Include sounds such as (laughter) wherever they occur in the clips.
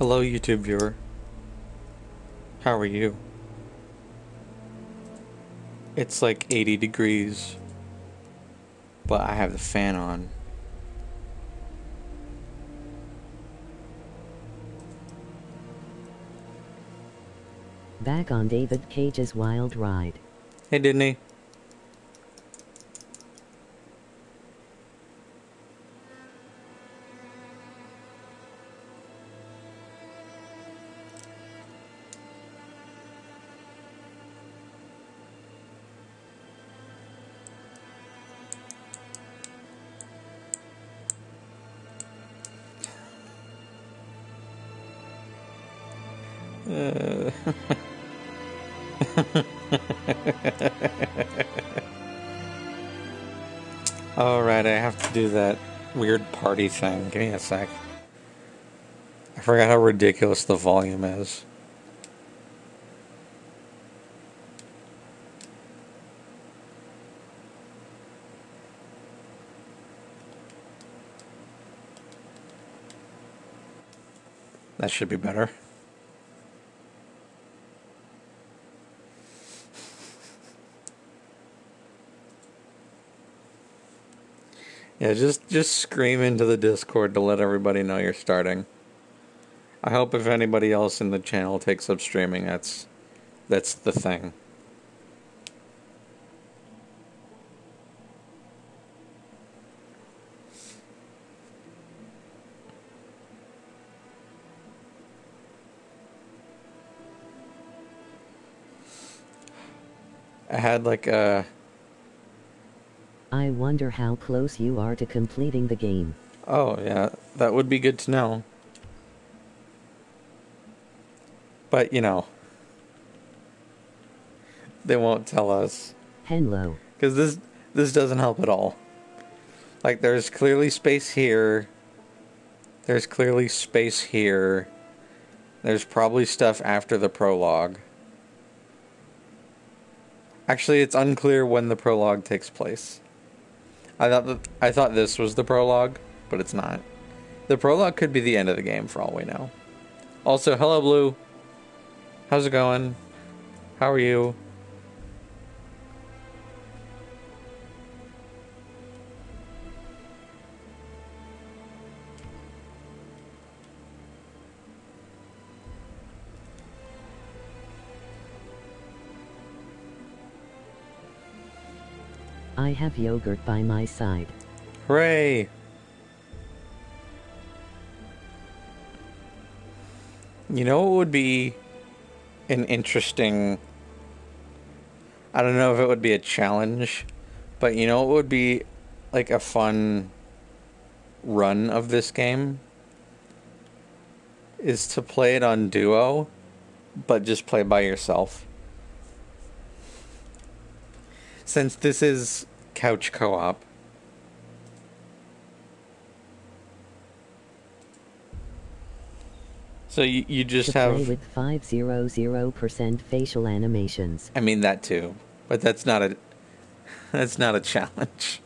Hello, YouTube viewer. How are you? It's like 80 degrees, but I have the fan on. Back on David Cage's wild ride. Hey, Disney. Uh, party thing. Give me a sec. I forgot how ridiculous the volume is. That should be better. Yeah, just just scream into the Discord to let everybody know you're starting. I hope if anybody else in the channel takes up streaming, that's that's the thing. I had like a I wonder how close you are to completing the game. Oh, yeah, that would be good to know. But, you know, they won't tell us. Hello. Because this, this doesn't help at all. Like, there's clearly space here. There's clearly space here. There's probably stuff after the prologue. Actually, it's unclear when the prologue takes place. I thought that, I thought this was the prologue, but it's not. The prologue could be the end of the game for all we know. Also, hello Blue. How's it going? How are you? I have yogurt by my side. Hooray! You know what would be an interesting. I don't know if it would be a challenge, but you know what would be like a fun run of this game? Is to play it on duo, but just play by yourself. Since this is couch co op. So you, you just to have play with 500% facial animations. I mean that too, but that's not a (laughs) that's not a challenge.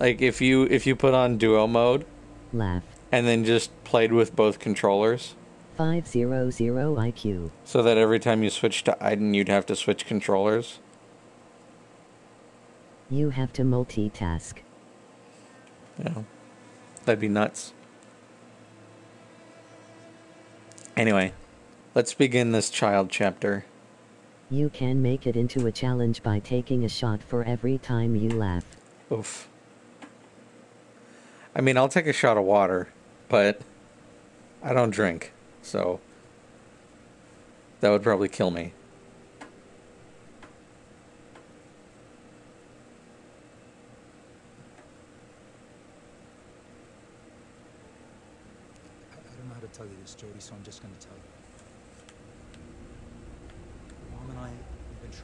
Like if you if you put on duo mode Laugh. and then just played with both controllers 500 IQ. so that every time you switch to Aiden you'd have to switch controllers. You have to multitask. Yeah. that'd be nuts. Anyway, let's begin this child chapter. You can make it into a challenge by taking a shot for every time you laugh. Oof. I mean, I'll take a shot of water, but I don't drink, so that would probably kill me. I, I don't know how to tell you this, Jodie, so I'm just gonna tell you. Mom and I, we've been trying Fucking asshole dad. I really want to take you with us, but I think so it would be better for you to stay here with Professor Dawkins. course, we'll come to see you whenever it's possible. And when you're better, you'll join us in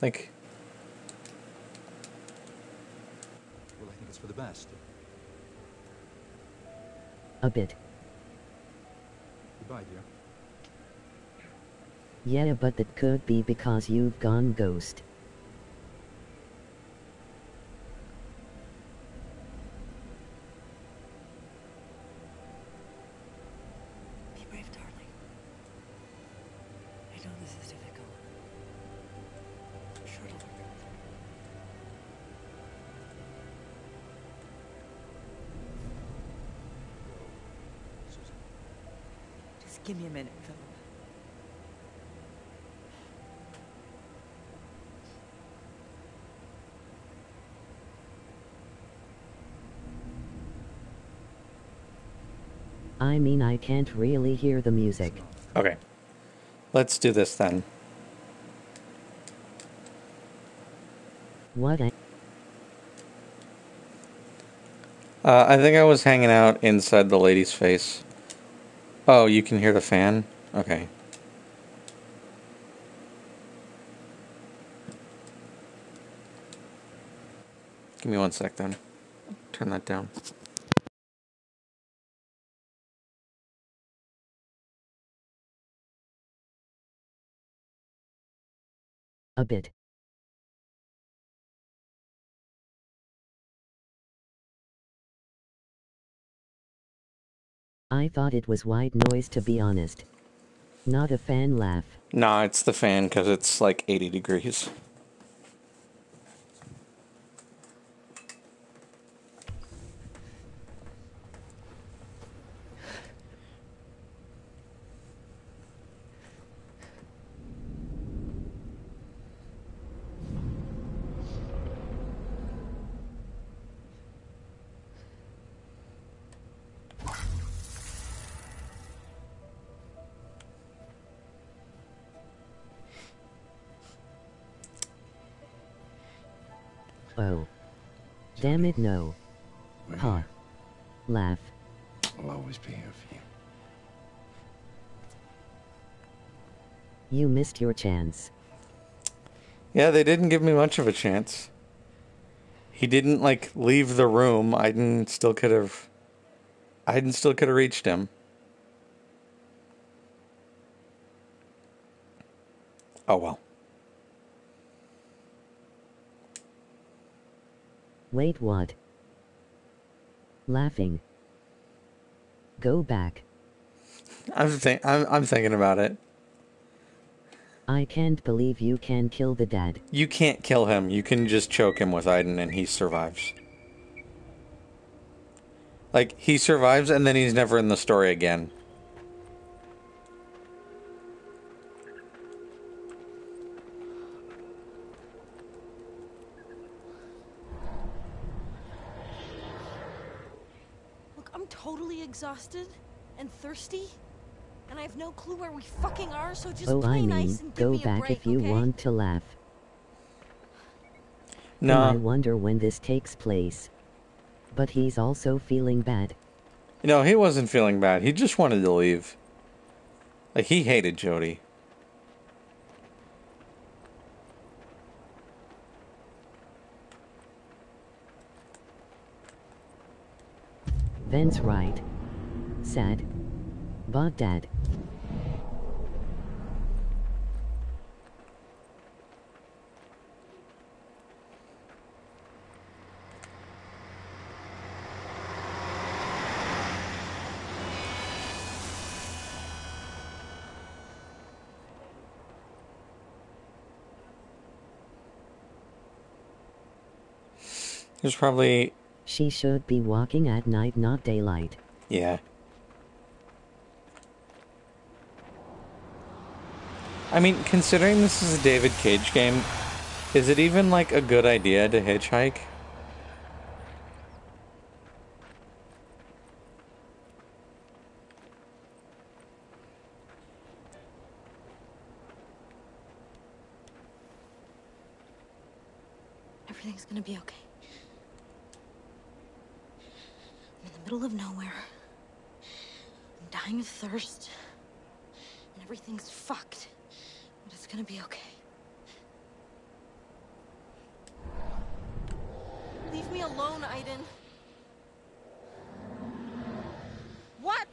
Like, Well, I think it's for the best. A bit. Goodbye, dear. Yeah, but that could be because you've gone ghost. I mean, I can't really hear the music. okay. Let's do this then. What? I- Uh, I think I was hanging out inside the lady's face. Oh, you can hear the fan? Okay. Give me one sec then. Turn that down. A bit. I thought it was white noise to be honest. Not a fan laugh. Nah, it's the fan because it's like 80 degrees. Oh. Damn it, no. Ha. Laugh. I'll always be here for you. You missed your chance. Yeah, they didn't give me much of a chance. He didn't like leave the room. Aiden still could have Aiden still could have reached him. Oh well. Wait, what? Laughing. Go back. I'm think I'm I'm thinking about it. I can't believe you can kill the dad. You can't kill him. You can just choke him with Aiden and he survives. Like he survives and then he's never in the story again. Thirsty, and I have no clue where we fucking are. So just oh, play I mean, nice and give go me a back break, if you okay? want to laugh. And I wonder when this takes place. But he's also feeling bad. No, he wasn't feeling bad. He just wanted to leave. Like he hated Jodie. Ben's right. Sad. But dad. He was probably She should be walking at night, not daylight. yeah. I mean, considering this is a David Cage game, is it even like a good idea to hitchhike? Everything's gonna be okay. middle of nowhere. I'm dying of thirst. And everything's fucked. But it's gonna be okay. Leave me alone, Aiden. What?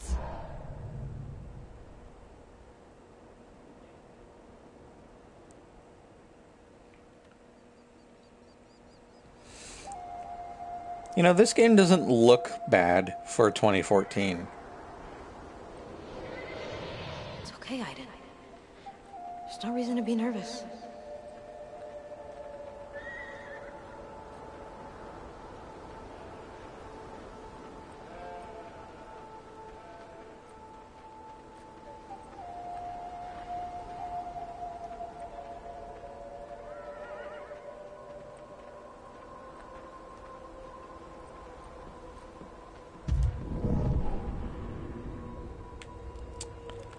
You know, this game doesn't look bad for 2014. It's okay, Aiden. There's no reason to be nervous.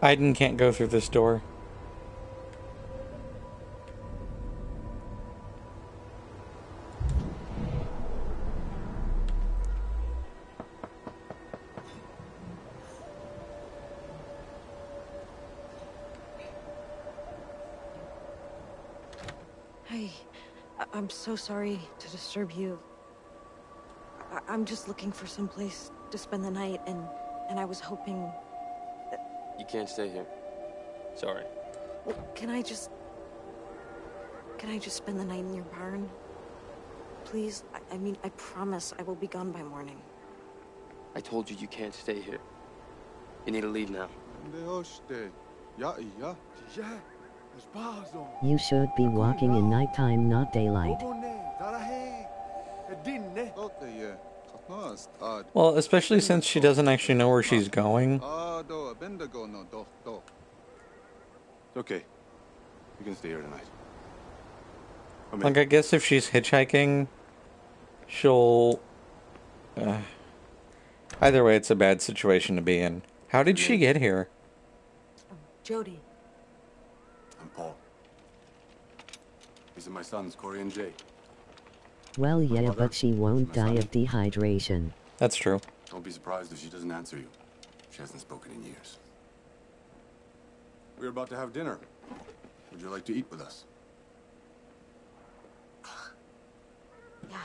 Aiden can't go through this door. Hey, I'm so sorry to disturb you. I- I'm just looking for some place to spend the night, and and I was hoping. You can't stay here. Sorry. Well, can I just? Can I just spend the night in your barn? Please. I, I mean, I promise I will be gone by morning. I told you you can't stay here. You need to leave now. You should be walking in nighttime, not daylight. Well, especially since she doesn't actually know where she's going. It's okay. You can stay here tonight. Come in. Like, I guess if she's hitchhiking, she'll. Uh, either way, it's a bad situation to be in. How did she get here? Jodie. I'm Paul. These are my sons, Corey and Jay. Well, yeah, mother, but she won't die son. of dehydration. That's true. Don't be surprised if she doesn't answer you. She hasn't spoken in years. We're about to have dinner. Would you like to eat with us? Yeah.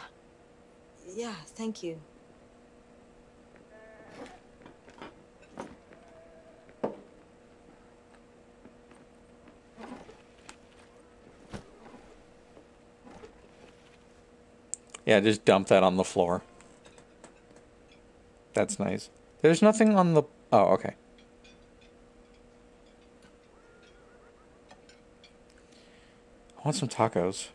Yeah. Thank you. Yeah, just dump that on the floor. That's nice. There's nothing on the. Oh, okay. I want some tacos.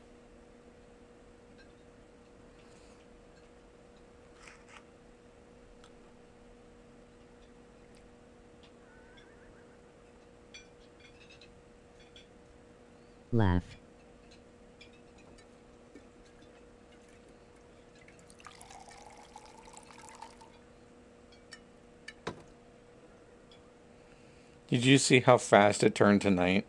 Laugh. Did you see how fast it turned to night?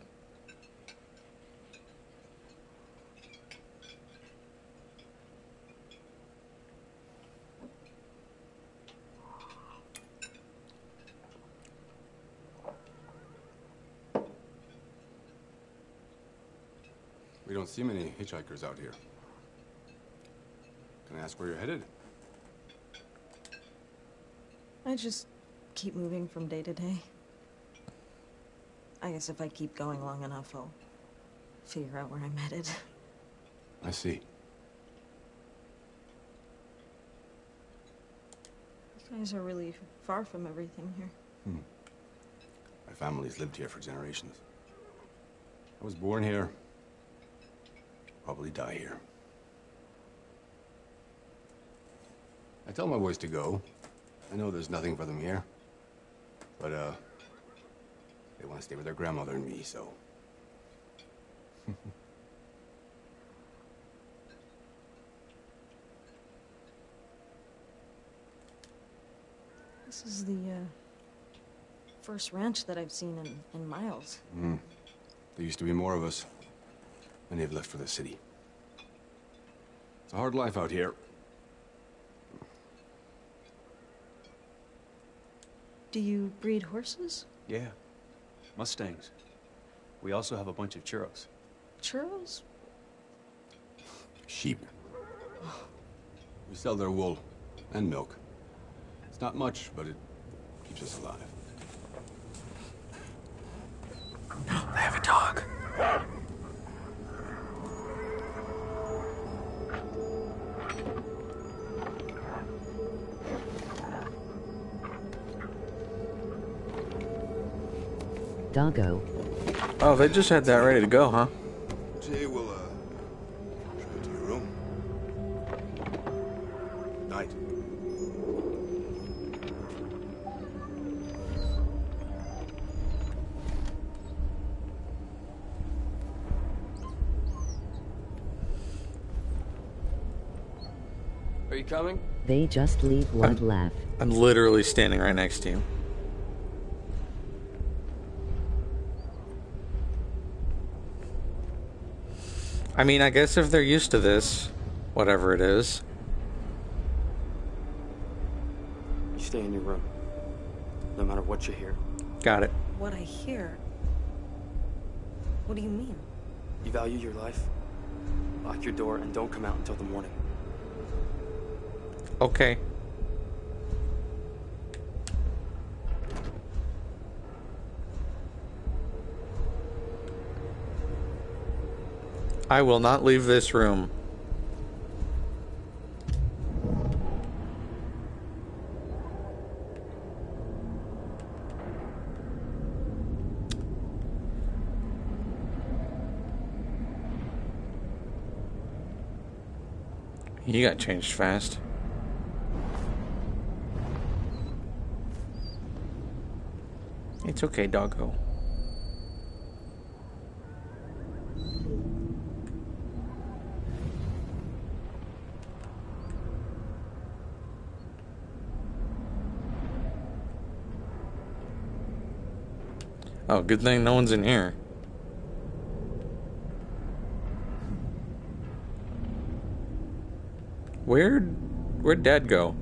We don't see many hitchhikers out here. Can I ask where you're headed? I just keep moving from day to day. I guess if I keep going long enough, I'll figure out where I'm headed. I see. You guys are really far from everything here. My family's lived here for generations. I was born here. Probably die here. I tell my boys to go. I know there's nothing for them here. But, uh, they want to stay with their grandmother and me, so. This is the uh, first ranch that I've seen in, in miles. Mm. There used to be more of us. Many have left for the city. It's a hard life out here. Do you breed horses? Yeah. Mustangs. We also have a bunch of churros. Churros? Sheep. We sell their wool and milk. It's not much, but it keeps us alive. Doggo. Oh, they just had that ready to go, huh? Jay will, uh, show you to your room. Night. Are you coming? They just leave one I'm- laugh. I'm literally standing right next to you. I mean, I guess if they're used to this, whatever it is, You stay in your room. No matter what you hear. got it. What I hear. What do you mean? You value your life? Lock your door and don't come out until the morning. Okay. I will not leave this room. You got changed fast. It's okay, doggo. Oh, good thing no one's in here. Where'd where'd Dad go?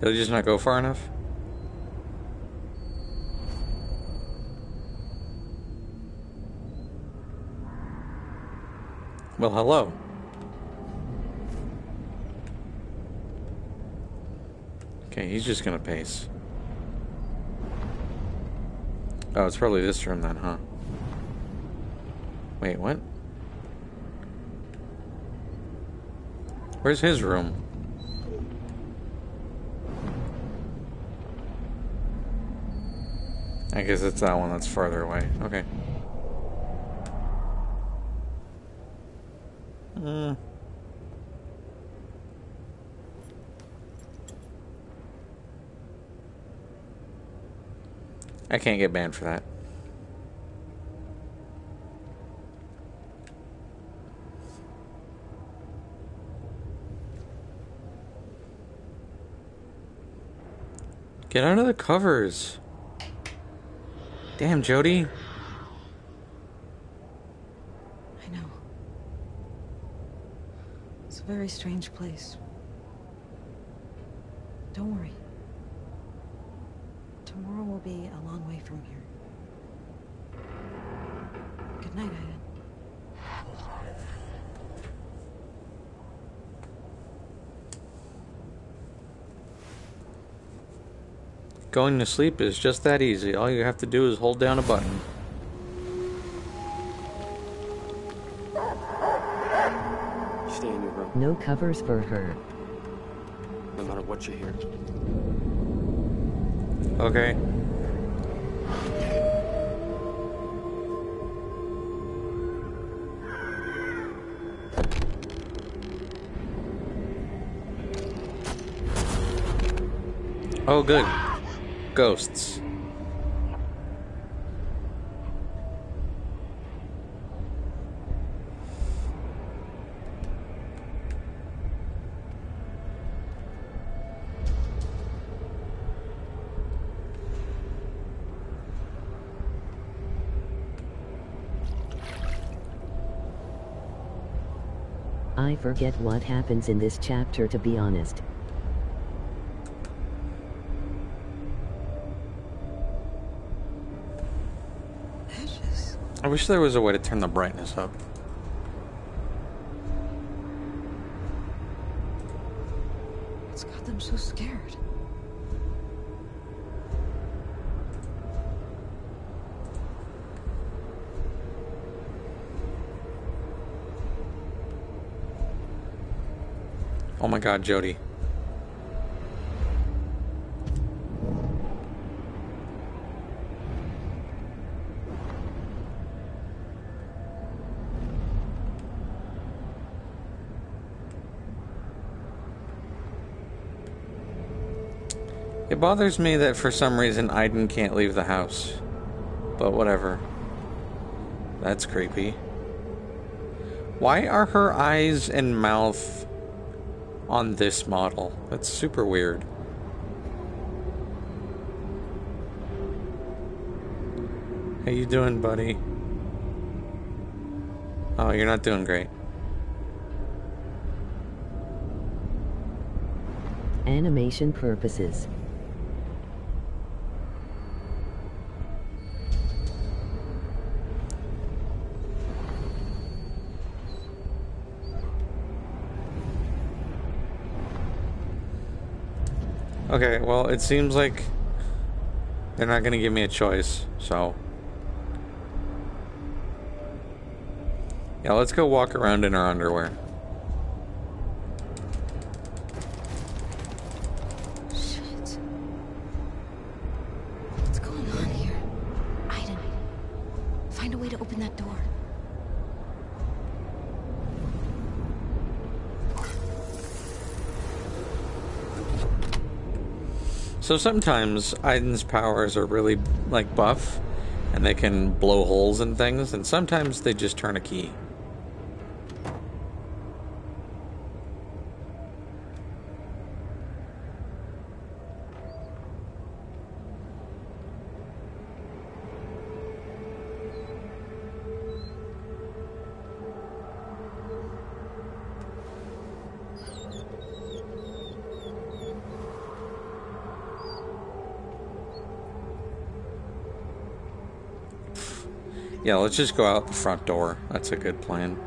Did he just not go far enough? Well, hello. Okay, he's just gonna pace. Oh, it's probably this room then, huh? Wait, what? Where's his room? I guess it's that one that's farther away. Okay. Uh. I can't get banned for that. Get out of the covers. Damn, Jodie. I know. It's a very strange place. Don't worry. Tomorrow will be a long way from here. Good night, Ida. Going to sleep is just that easy. All you have to do is hold down a button. Stay in your room. No covers for her. No matter what you hear. Okay. Oh, good. Ghosts. I forget what happens in this chapter to be honest. Wish there was a way to turn the brightness up. What's got them so scared? Oh my god, Jodie. Bothers me that for some reason Aiden can't leave the house. But whatever. That's creepy. Why are her eyes and mouth on this model? That's super weird. How you doing, buddy? Oh, you're not doing great. Animation purposes. It seems like they're not gonna give me a choice, so. Yeah, let's go walk around in our underwear. So sometimes Aiden's powers are really like buff and they can blow holes in things, and sometimes they just turn a key. Yeah, let's just go out the front door. That's a good plan.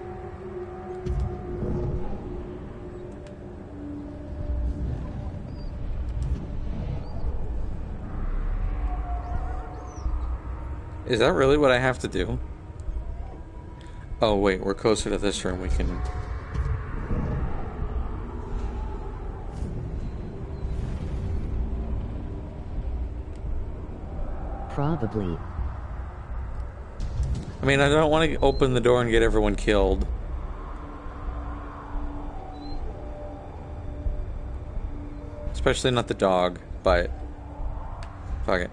Is that really what I have to do? Oh, wait, we're closer to this room. We can. Probably. I mean, I don't want to open the door and get everyone killed. Especially not the dog, but. Fuck it.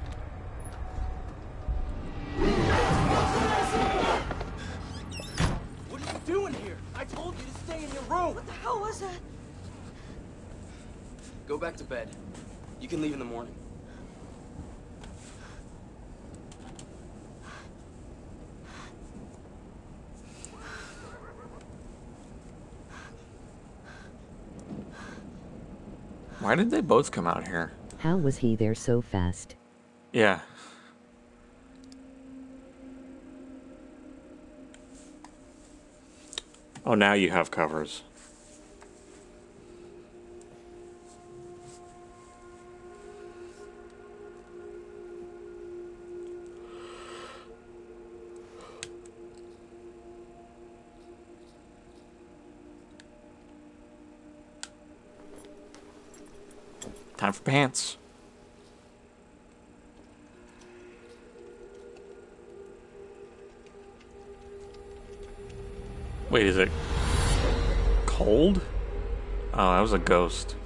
They both come out here? How was he there so fast? Yeah. Oh, now you have covers. Pants. Wait, is it cold? Oh, that was a ghost.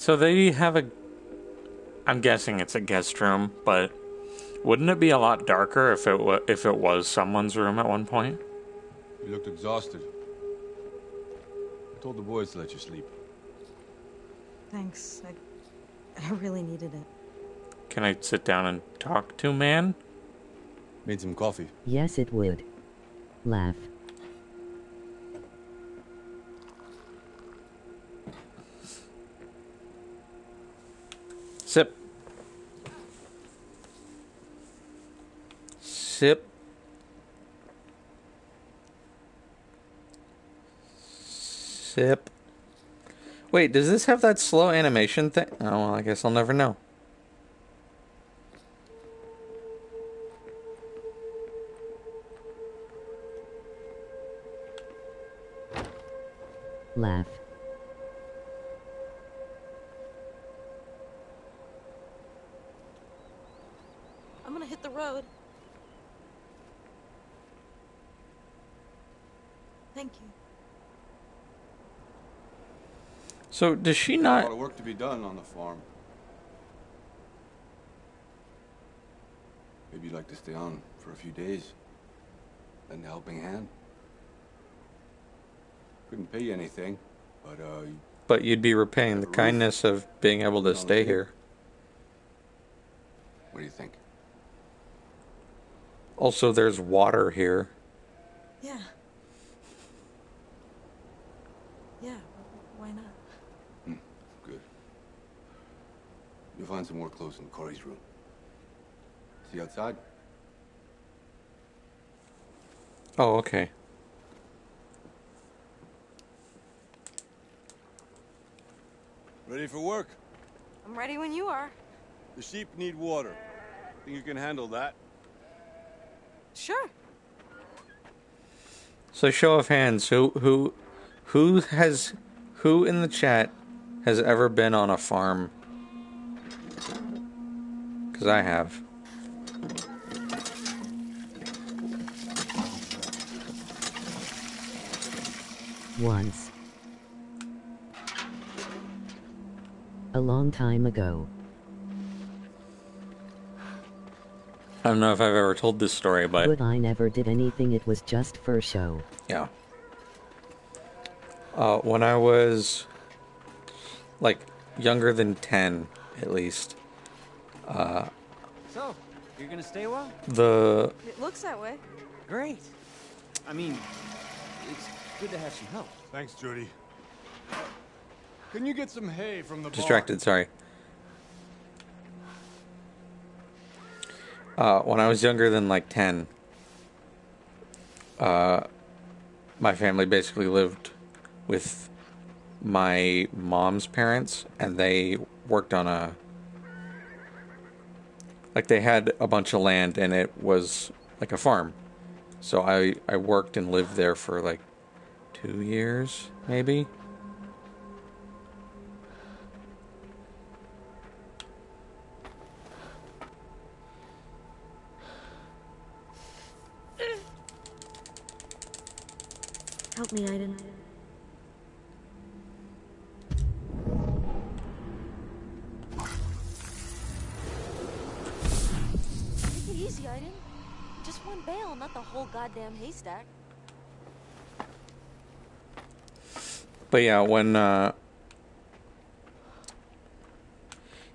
So they have a. I'm guessing it's a guest room, but wouldn't it be a lot darker if it wa- if it was someone's room at one point? You looked exhausted. I told the boys to let you sleep. Thanks. I, I really needed it. Can I sit down and talk to man? Made some coffee. Yes, it would. Laugh. Sip. Sip. Wait, does this have that slow animation thing? Oh, well, I guess I'll never know. Laugh. I'm gonna hit the road. Thank you. So does she There's not? A lot of work to be done on the farm. Maybe you'd like to stay on for a few days. Lend a helping hand. Couldn't pay you anything, but uh, you- But you'd be repaying the kindness of being able to stay here. what do you think? Also, there's water here. Yeah. Yeah, wh- why not? Good. You'll find some more clothes in Corey's room. See you outside? Oh, okay. Ready for work? I'm ready when you are. The sheep need water. Think you can handle that? Sure. So show of hands, who who who has who in the chat has ever been on a farm? Cuz I have. Once. A long time ago. I don't know if I've ever told this story, but But I never did anything, it was just for show. yeah. Uh, when I was like younger than 10 at least, So, you're gonna stay a while? the It looks that way. Great. I mean, it's good to have some help. Thanks, Judy. Can you get some hay from the barn? distracted, sorry. Uh, when I was younger than like 10, uh, my family basically lived with my mom's parents, and they worked on a. Like, they had a bunch of land, and it was like a farm. So I, I worked and lived there for like two years, maybe. Help me, Aiden. Bale, not the whole goddamn haystack. But yeah, when uh,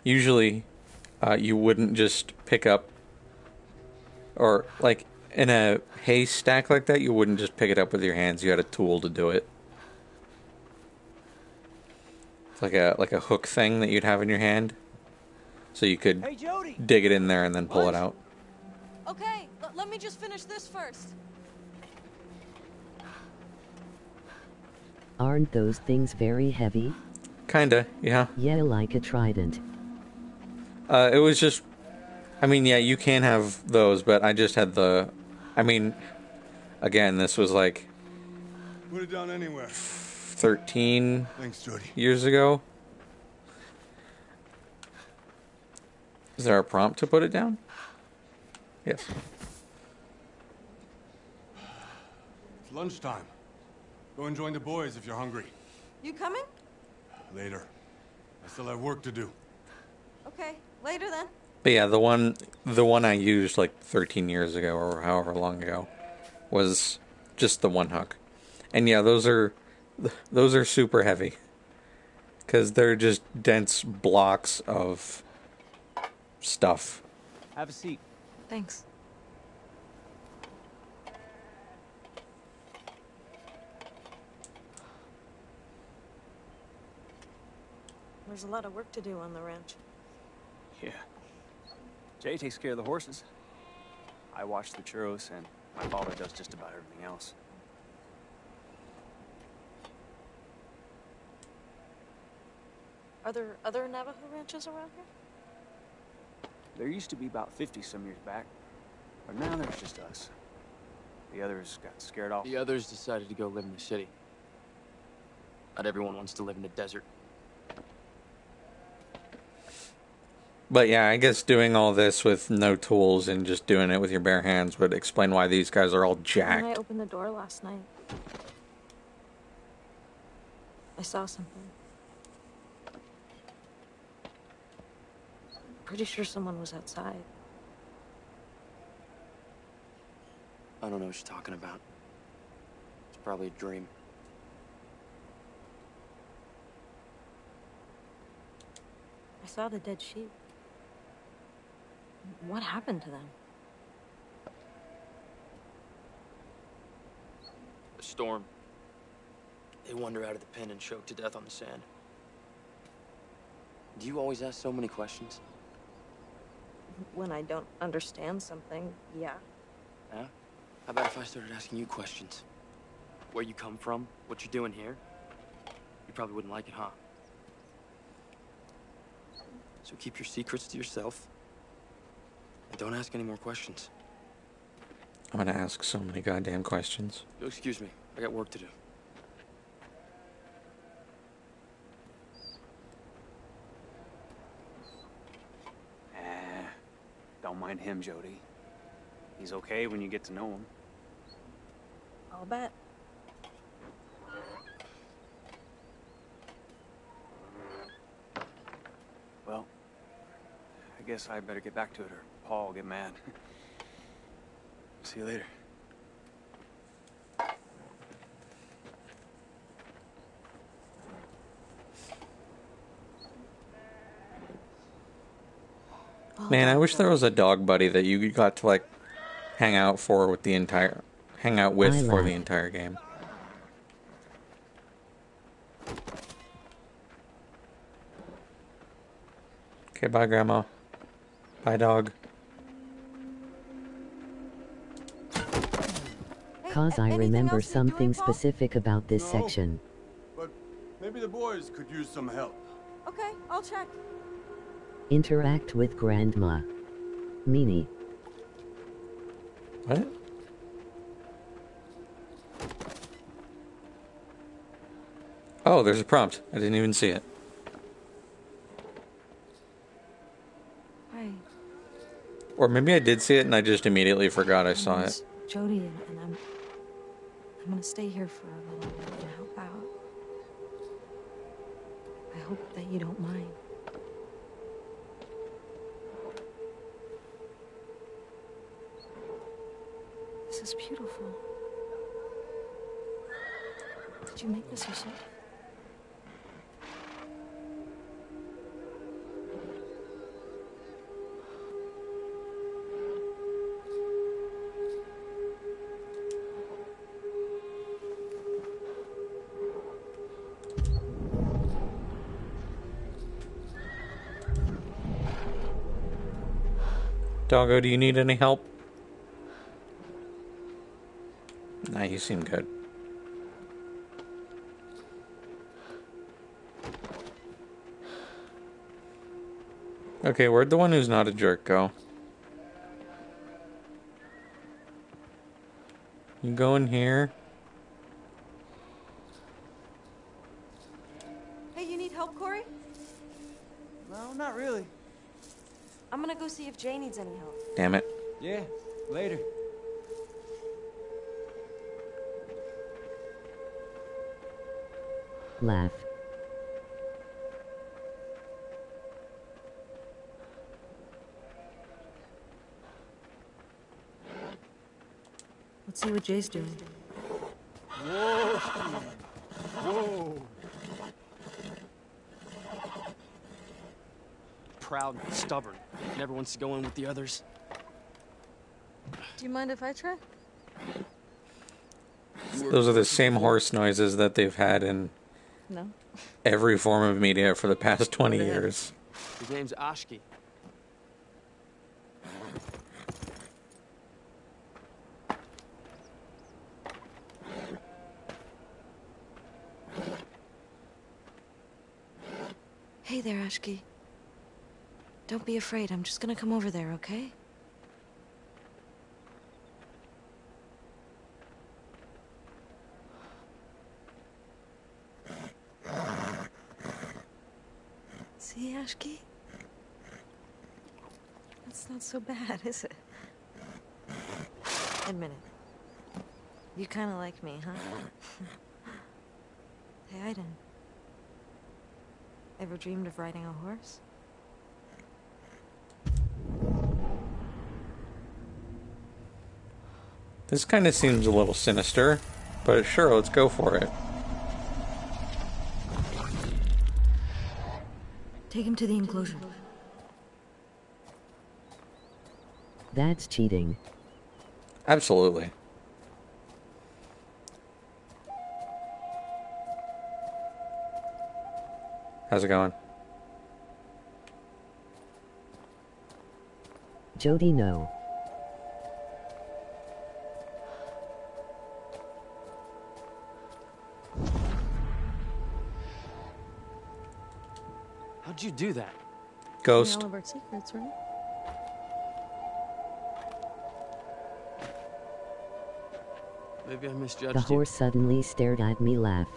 usually uh, you wouldn't just pick up, or like in a hay stack like that, you wouldn't just pick it up with your hands. You had a tool to do it. It's like a like a hook thing that you'd have in your hand, so you could Hey, dig it in there and then pull it out. Okay, l- let me just finish this first. Aren't those things very heavy? Kinda, yeah. Yeah, like a trident. Uh, it was just, I mean, yeah, you can have those, but I just had the, I mean, again, this was like Put it down anywhere. 13 Thanks, Jodie. years ago. Is there a prompt to put it down? Yes. It's lunchtime. Go and join the boys if you're hungry. You coming? Later. I still have work to do. Okay, later then. But yeah, the one the one I used like 13 years ago or however long ago was just the one hook. And yeah, those are those are super heavy cuz they're just dense blocks of stuff. Have a seat. Thanks. There's a lot of work to do on the ranch. Yeah. Jay takes care of the horses. I watch the churros, and my father does just about everything else. Are there other Navajo ranches around here? There used to be about 50 some years back, but now there's just us. The others got scared off. The others decided to go live in the city. Not everyone wants to live in the desert. But yeah, I guess doing all this with no tools and just doing it with your bare hands would explain why these guys are all When I opened the door last night, I saw something. Pretty sure someone was outside. I don't know what you're talking about. It's probably a dream. I saw the dead sheep. What happened to them? A storm. They wander out of the pen and choke to death on the sand. Do you always ask so many questions? When I don't understand something, yeah. Huh? How about if I started asking you questions? Where you come from? What you're doing here? You probably wouldn't like it, huh? So keep your secrets to yourself. And don't ask any more questions. I'm gonna ask so many goddamn questions. You'll excuse me. I got work to do. Eh, don't mind him, Jodie. He's okay when you get to know him. I'll bet. Well, I guess I better get back to it or Paul get mad. (laughs) See you later. Man, I wish there was a dog buddy that you got to like hang out for with the entire hang out with I for the entire game. Okay, bye grandma. Bye dog. Cause I remember something specific about this No. section. But maybe the boys could use some help. Okay, I'll check. Interact with Grandma. Meanie. What? Oh, there's a prompt. I didn't even see it. Hi. Or maybe I did see it and I just immediately forgot I saw it. Jodie, and, and I'm I'm gonna stay here for a little bit and help out. I hope that you don't mind. This is beautiful. Did you make this yourself? Doggo, do you need any help? Nah, you seem good. Okay, where'd the one who's not a jerk go? You go in here. Hey, you need help, Corey? No, not really. I'm gonna go see if Jay needs any help. Damn it. Yeah, later. Laugh. Let's see what Jay's doing. Whoa. Whoa. Proud and stubborn. Never wants to go in with the others. Do you mind if I try? Those are the same horse noises that they've had in No. every form of media for the past 20 years. His name's Ashki. Hey there, Ashki. Don't be afraid. I'm just gonna come over there, okay? See, Ashki? That's not so bad, is it? Admit it. You kind of like me, huh? hey, Aiden. Ever dreamed of riding a horse? This kind of seems a little sinister, but sure, let's go for it. Take him to the enclosure. That's cheating. Absolutely. How's it going? Jodie, no. You do that? Ghost. All of our secrets, right? Maybe I misjudged The you. horse suddenly stared at me laugh.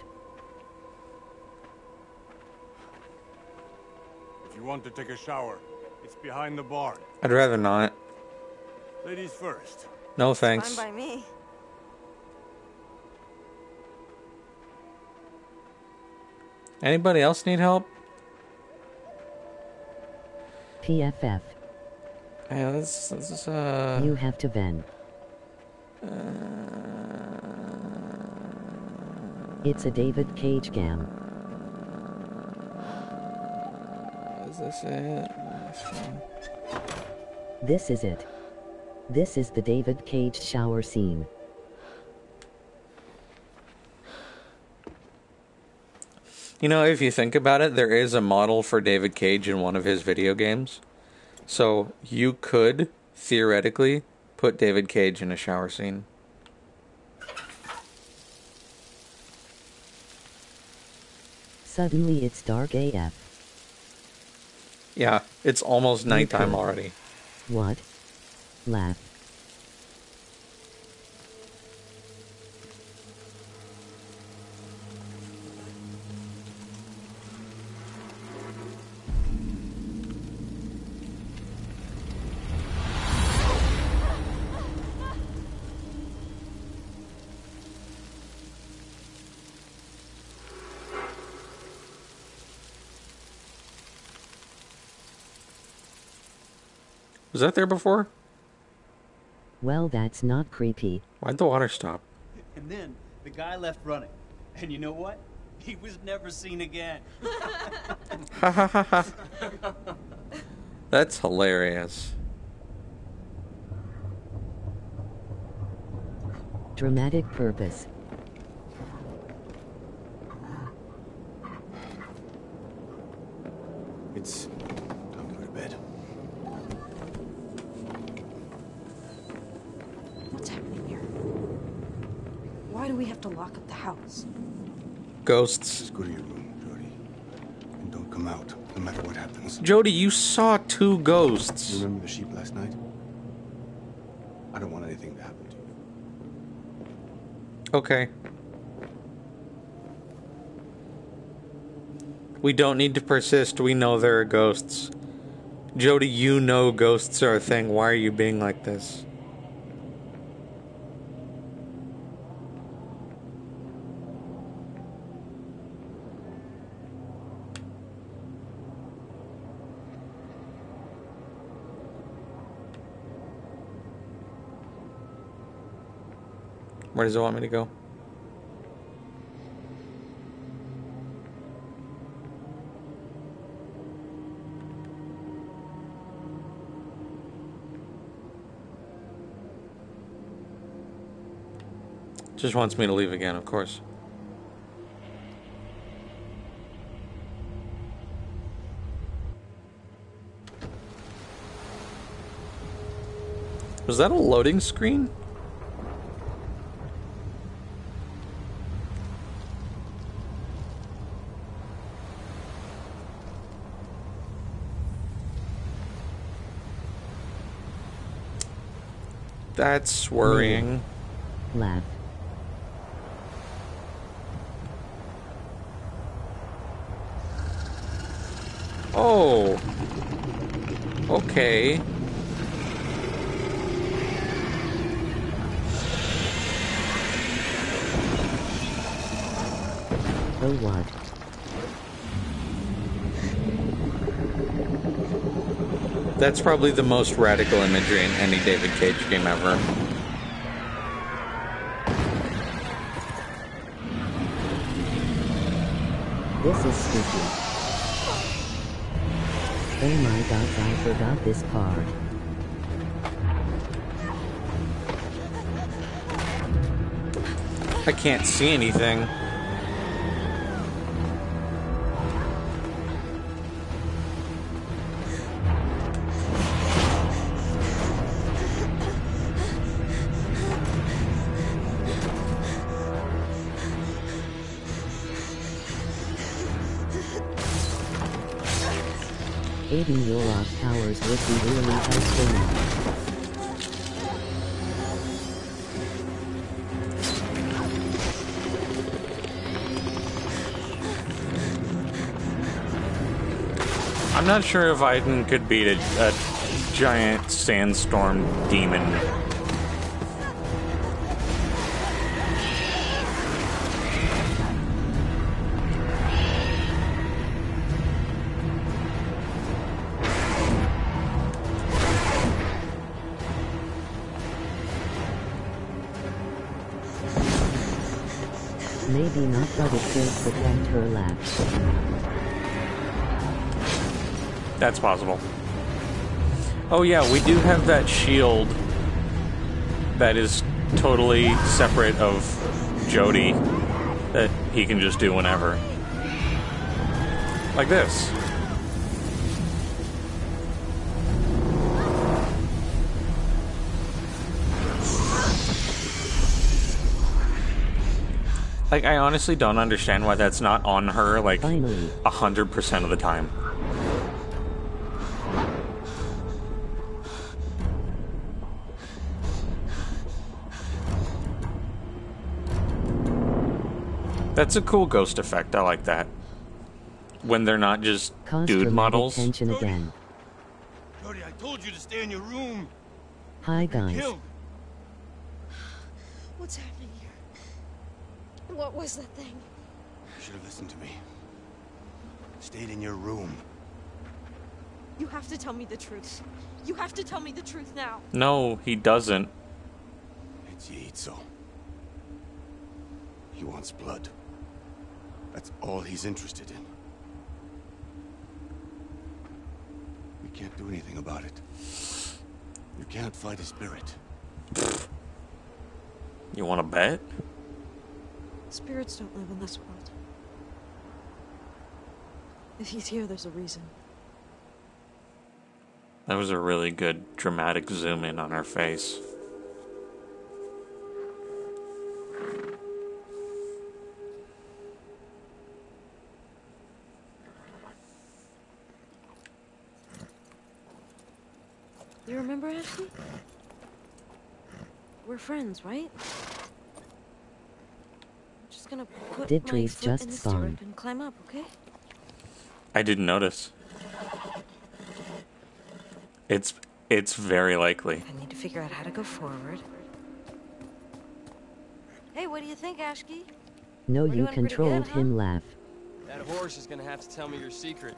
If you want to take a shower, it's behind the barn. I'd rather not. Ladies first. No thanks. Fine by me. Anybody else need help? PFF. This, this is, uh... You have to vent. It's a David Cage gam. Is this it? This is it. This is the David Cage shower scene. You know, if you think about it, there is a model for David Cage in one of his video games. So you could, theoretically, put David Cage in a shower scene. Suddenly it's dark AF. Yeah, it's almost nighttime already. What? Laugh. Was that there before? Well, that's not creepy. Why'd the water stop? And then the guy left running. And you know what? He was never seen again. Ha ha ha ha. That's hilarious. Dramatic purpose. It's time to go to bed. What's happening here? Why do we have to lock up the house? Ghosts. Just go to your room, Jodie. And don't come out, no matter what happens. Jodie, you saw two ghosts. You remember the sheep last night? I don't want anything to happen to you. Okay. We don't need to persist. We know there are ghosts. Jodie, you know ghosts are a thing. Why are you being like this? Where does it want me to go? Just wants me to leave again, of course. Was that a loading screen? That's worrying. Left. Oh. Okay. Oh what? That's probably the most radical imagery in any David Cage game ever. This is spooky. Oh my god, I forgot this part. I can't see anything. Powers would be really helpful. I'm not sure if Aiden could beat a, a giant sandstorm demon. That's possible. Oh yeah, we do have that shield that is totally separate of Jodie that he can just do whenever. Like this. Like I honestly don't understand why that's not on her like a hundred percent of the time. That's a cool ghost effect. I like that. When they're not just Cause dude models. tension again. Jodie, I told you to stay in your room. Hi guys. What's happening here? What was that thing? You should have listened to me. Stayed in your room. You have to tell me the truth. You have to tell me the truth now. No, he doesn't. It's Yaitzo. He wants blood. That's all he's interested in. We can't do anything about it. You can't fight a spirit. You want to bet? Spirits don't live in this world. If he's here, there's a reason. That was a really good dramatic zoom in on her face. You remember Ashley? We're friends, right? I'm just gonna put Did my trees foot just in the spawn? stirrup and climb up, okay? I didn't notice. It's it's very likely. I need to figure out how to go forward. Hey, what do you think, Ashki? No, We're you controlled good, huh? him laugh. That horse is gonna have to tell me your secret.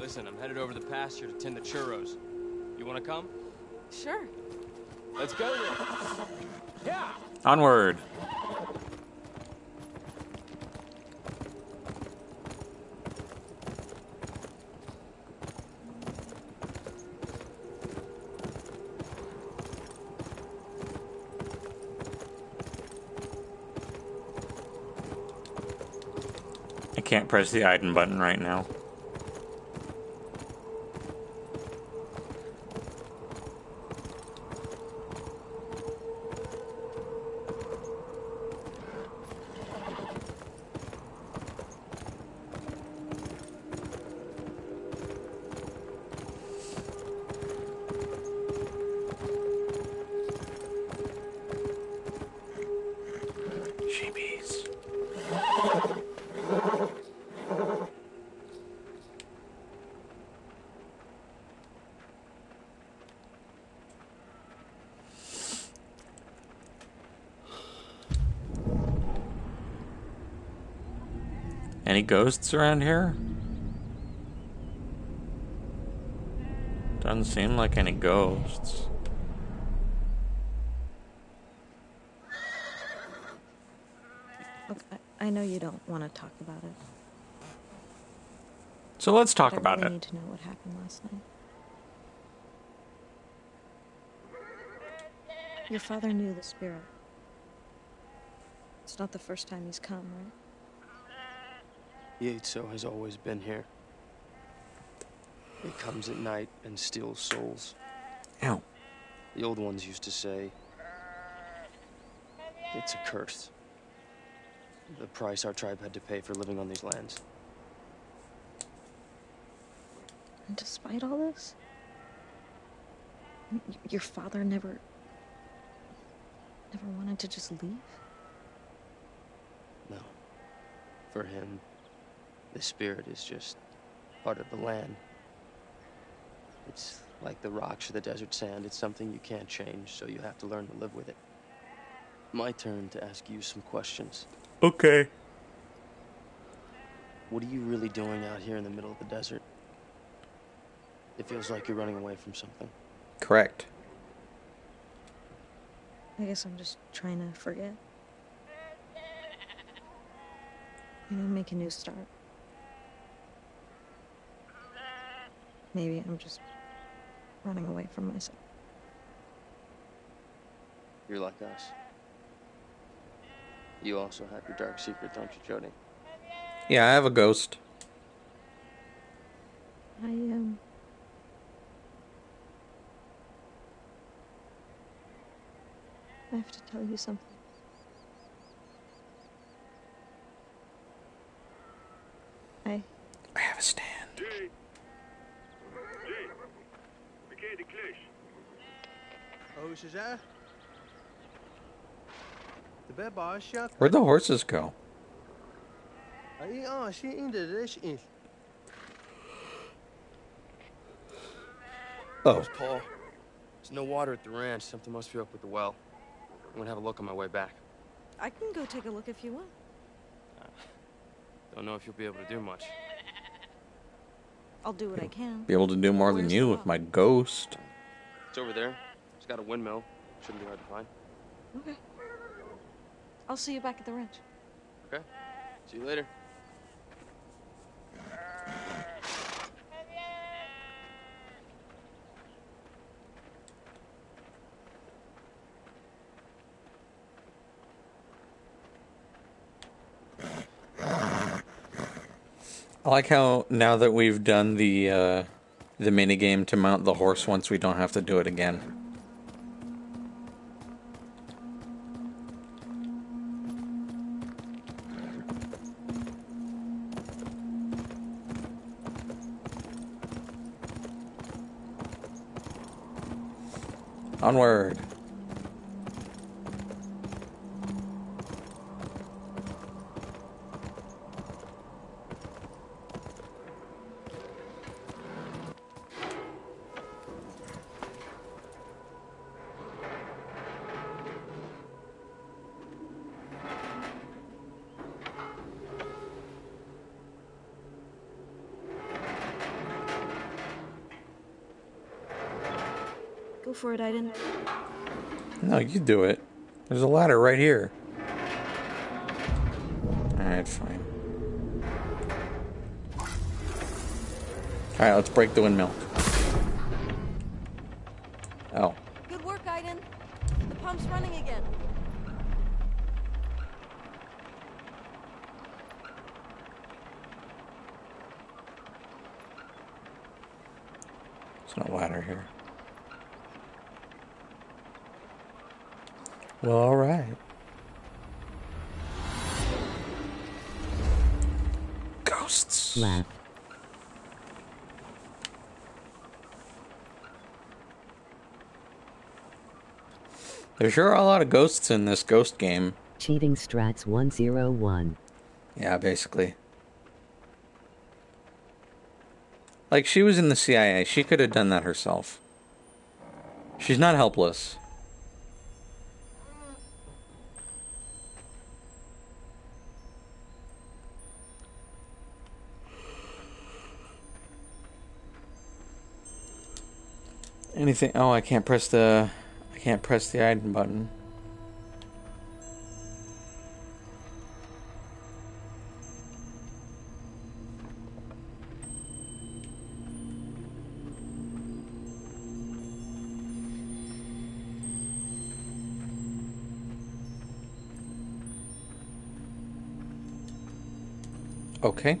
Listen, I'm headed over to the pasture to tend the churros. You wanna come? Sure. Let's go then. Yeah! Onward. I can't press the Aiden button right now. Any ghosts around here? Doesn't seem like any ghosts. Look, I, I know you don't want to talk about it. So let's talk I about really it. need to know what happened last night. Your father knew the spirit. It's not the first time he's come, right? Yaitso has always been here. It comes at night and steals souls. Ow. The old ones used to say, it's a curse. The price our tribe had to pay for living on these lands. And despite all this, your father never. never wanted to just leave? No. For him, the spirit is just part of the land. It's like the rocks or the desert sand. It's something you can't change, so you have to learn to live with it. My turn to ask you some questions. Okay. What are you really doing out here in the middle of the desert? It feels like you're running away from something. Correct. I guess I'm just trying to forget. You know, make a new start. Maybe I'm just running away from myself. You're like us. You also have your dark secret, don't you, Jodie? Yeah, I have a ghost. I um I have to tell you something. I I have a stand. Oh, is that? The bed bar shut. Where'd the horses go? Uh, I oh, uh, she into this is. Oh. Paul? There's no water at the ranch. Something must be up with the well. I'm gonna have a look on my way back. I can go take a look if you want. Uh, don't know if you'll be able to do much. I'll do what I can. Be able to do more than you with my ghost. It's over there. It's got a windmill. Shouldn't be hard to find. Okay. I'll see you back at the ranch. Okay. See you later. I like how now that we've done the uh, the mini game to mount the horse once, we don't have to do it again. Onward. Do it. There's a ladder right here. Alright, fine. Alright, let's break the windmill. Oh. Good work, Aiden. The pump's running again. There's no ladder here. Well, alright. Ghosts. Laugh. There sure are a lot of ghosts in this ghost game. Cheating strats 101. Yeah, basically. Like, she was in the CIA. She could have done that herself. She's not helpless. Anything? Oh, I can't press the. Can't press the item button. Okay.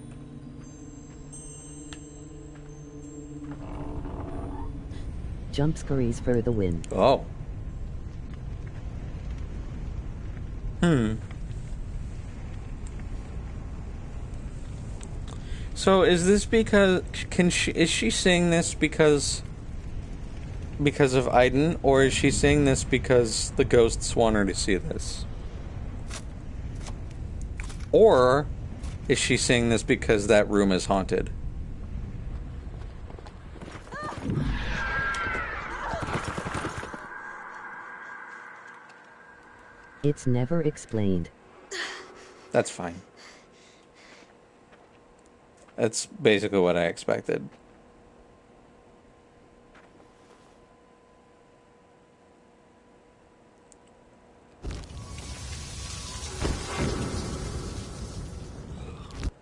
Jump scurries for the win. Oh. Hmm. So is this because can she is she saying this because because of Aiden or is she saying this because the ghosts want her to see this? Or is she saying this because that room is haunted? It's never explained. That's fine. That's basically what I expected.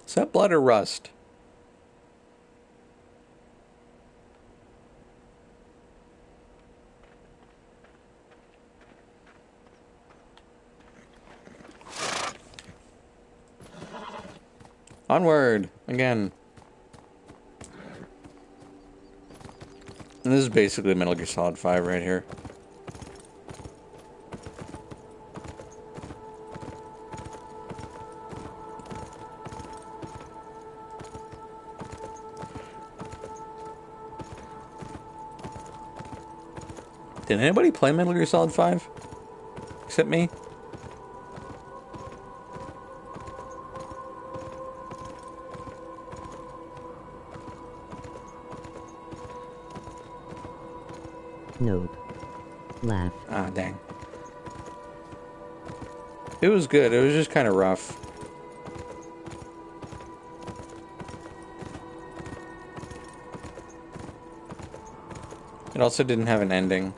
Is that blood or rust? Onward again. And this is basically Metal Gear Solid 5 right here. Did anybody play Metal Gear Solid 5? Except me? Nope. Laugh. Ah, dang. It was good. It was just kind of rough. It also didn't have an ending.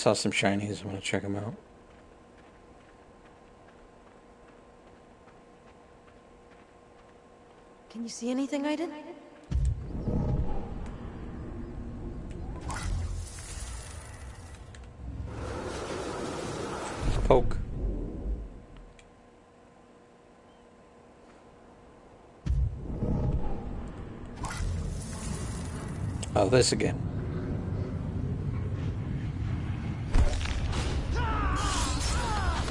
Saw some shinies. I'm gonna check them out. Can you see anything, Aiden? Poke. Oh, this again.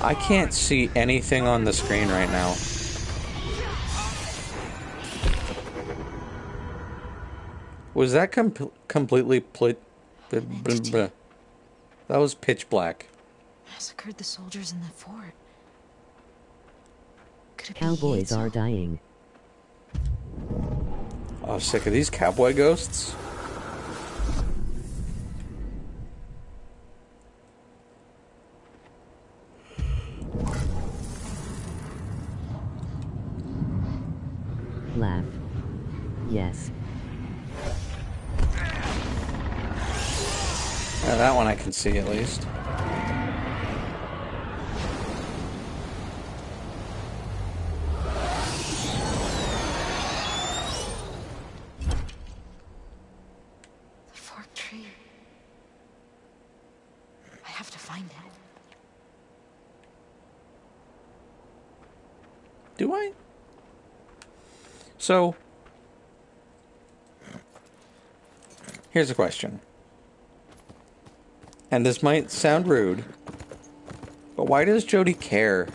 I can't see anything on the screen right now. Was that com- completely pl-. That was pitch black. Massacred the soldiers in the fort. Could it Cowboys Yates? are dying. Oh, sick of these cowboy ghosts. Laugh. Yes. Yeah, that one I can see at least. The forked tree. I have to find it. Do I? So, here's a question. And this might sound rude, but why does Jodie care?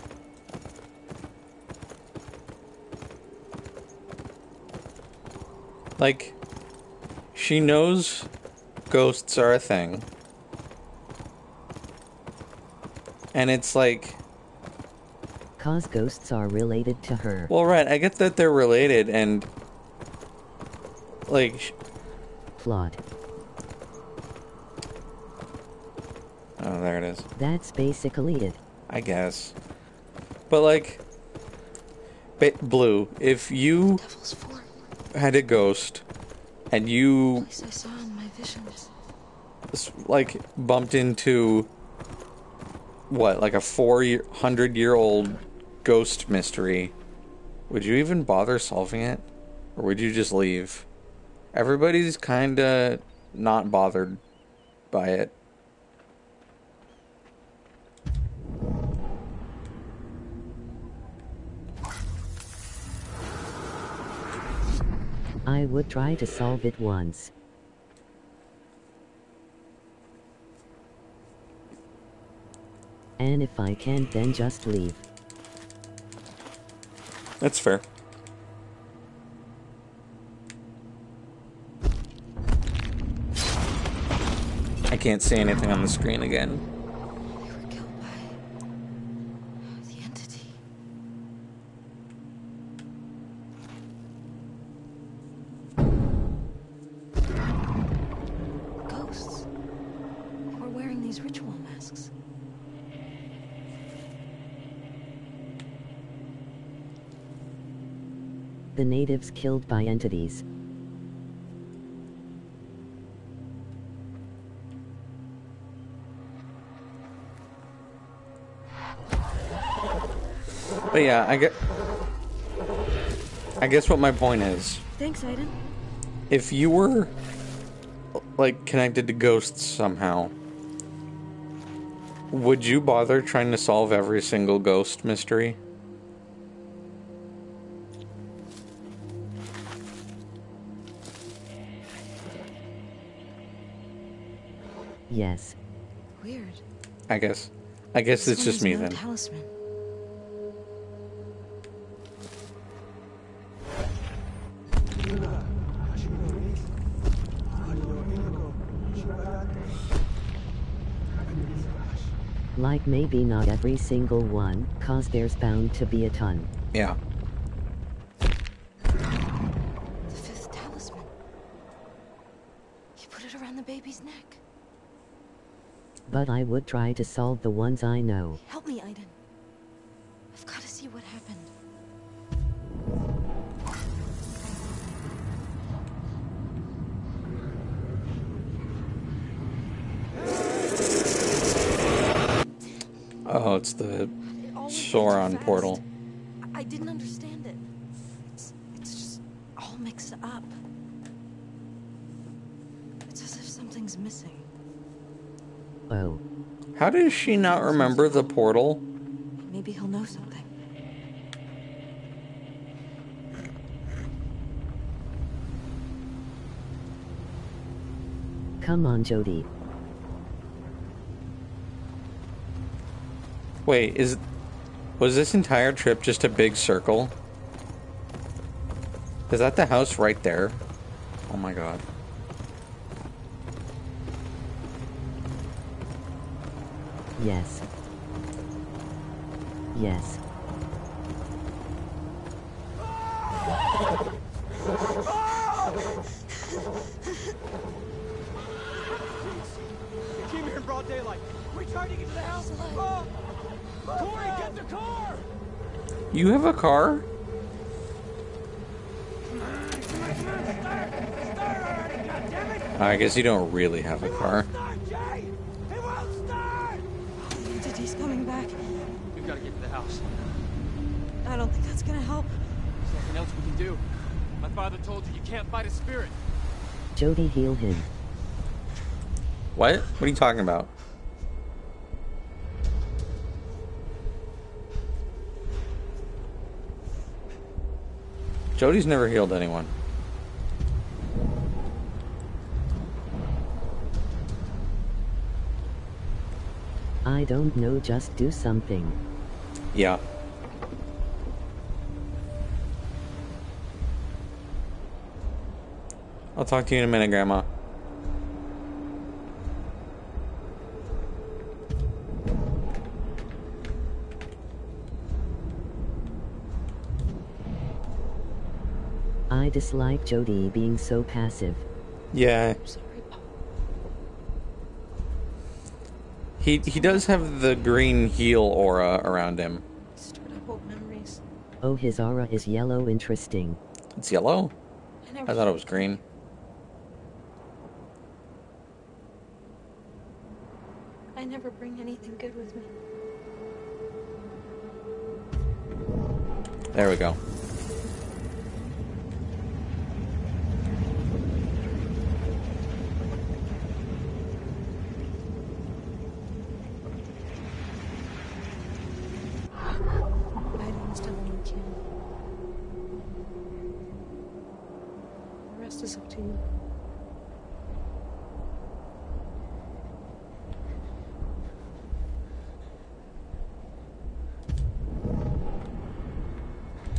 Like, she knows ghosts are a thing. And it's like, Cause ghosts are related to her. well, right, I get that they're related and. Like, sh- Plot. oh, there it is. That's basically it. I guess. But like, ba- Blue, if you had a ghost and you I saw in my visions. like bumped into what, like a 400 year old ghost mystery, would you even bother solving it, or would you just leave? Everybody's kind of not bothered by it. Would try to solve it once. And if I can't, then just leave. That's fair. I can't see anything on the screen again. The entity. Ghosts. We're wearing these ritual masks. The natives killed by entities. But yeah, I get. I guess what my point is, Thanks, Aiden. if you were like connected to ghosts somehow, would you bother trying to solve every single ghost mystery? I guess. I guess This it's just me no then. Talisman. Like maybe not every single one, cause there's bound to be a ton. Yeah. The fifth talisman. He put it around the baby's neck. But I would try to solve the ones I know. Help me, Aiden. I've got to see what happened. Oh, it's the all went Sauron fast. portal. I, I didn't understand it. It's, it's just all mixed up. It's as if something's missing. Oh. How does she not remember the portal? Maybe he'll know something. Come on, Jodie. Wait, is was this entire trip just a big circle? Is that the house right there? Oh my god. Yes. Yes. He came here in broad daylight. We tried to get to the house. Oh! Corey, get the car! You have a car? I guess you don't really have a car. Fight a spirit. Jodie heal him. What? What are you talking about? Jodie's never healed anyone. I don't know, just do something. Yeah. I'll talk to you in a minute, Grandma. I dislike Jodie being so passive. Yeah. He he does have the green heel aura around him. Stirred up old memories. Oh, his aura is yellow, interesting. It's yellow. I I thought it was green. There we go. Item's done what we can. The rest is up to you.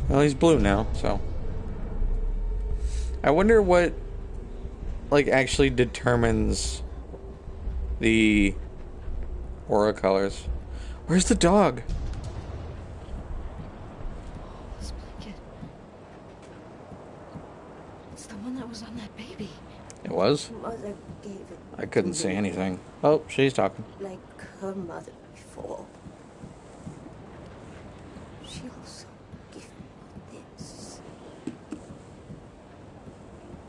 Well, he's blue now, so. I wonder what, like, actually determines the aura colors. Where's the dog? This blanket. It's the one that was on that baby. It was? Mother gave it I couldn't see anything. Oh, she's talking. like her mother before. She also gave me this.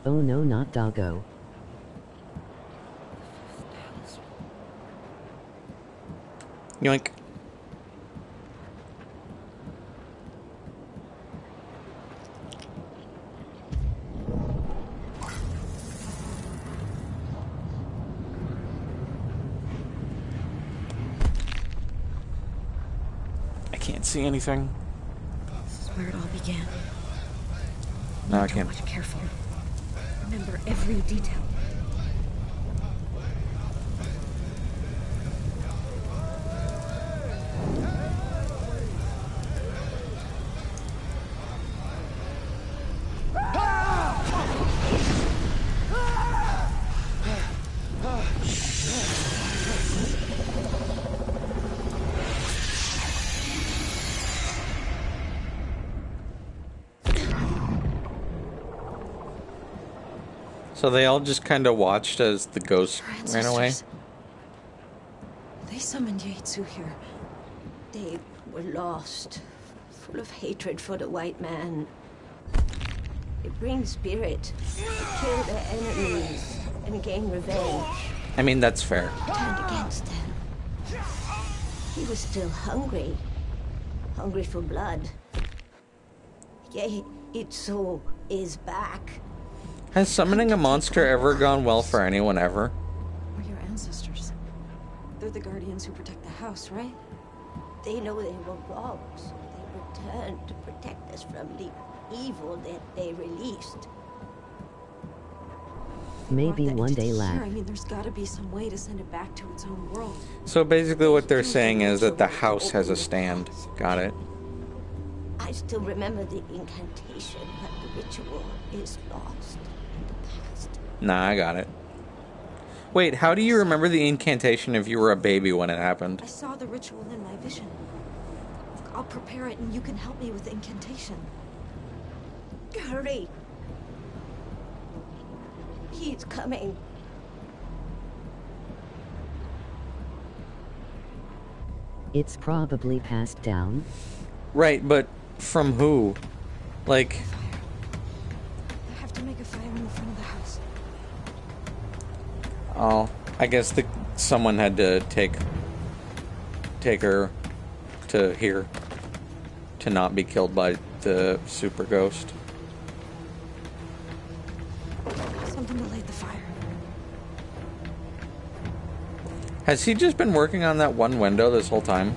Oh no, not doggo. Yoink. I can't see anything. This is where it all began. No, I can't. Watch careful. Remember every detail. So they all just kind of watched as the ghost ran away. They summoned Yei'tso here. They were lost, full of hatred for the white man. They bring spirit, kill their enemies, and gain revenge. I mean, that's fair. Turned against them. He was still hungry. Hungry for blood. Yei'tso is back. Has summoning a monster ever gone well for anyone ever? We're your ancestors. They're the guardians who protect the house, right? They know they were wrong, so they returned to protect us from the evil that they released. Maybe one day entity laugh. here. I mean, there's got to be some way to send it back to its own world. So basically, what they're saying is that the house has a stand. Got it. I still remember the incantation, but the ritual is lost in the past. Nah, I got it. Wait, how do you remember the incantation if you were a baby when it happened? I saw the ritual in my vision. I'll prepare it and you can help me with the incantation. Hurry! He's coming. It's probably passed down. Right, but from who? Like, I have to make a fire in the front of the house. Oh, I guess the someone had to take take her to here to not be killed by the super ghost. Something to light the fire. Has he just been working on that one window this whole time?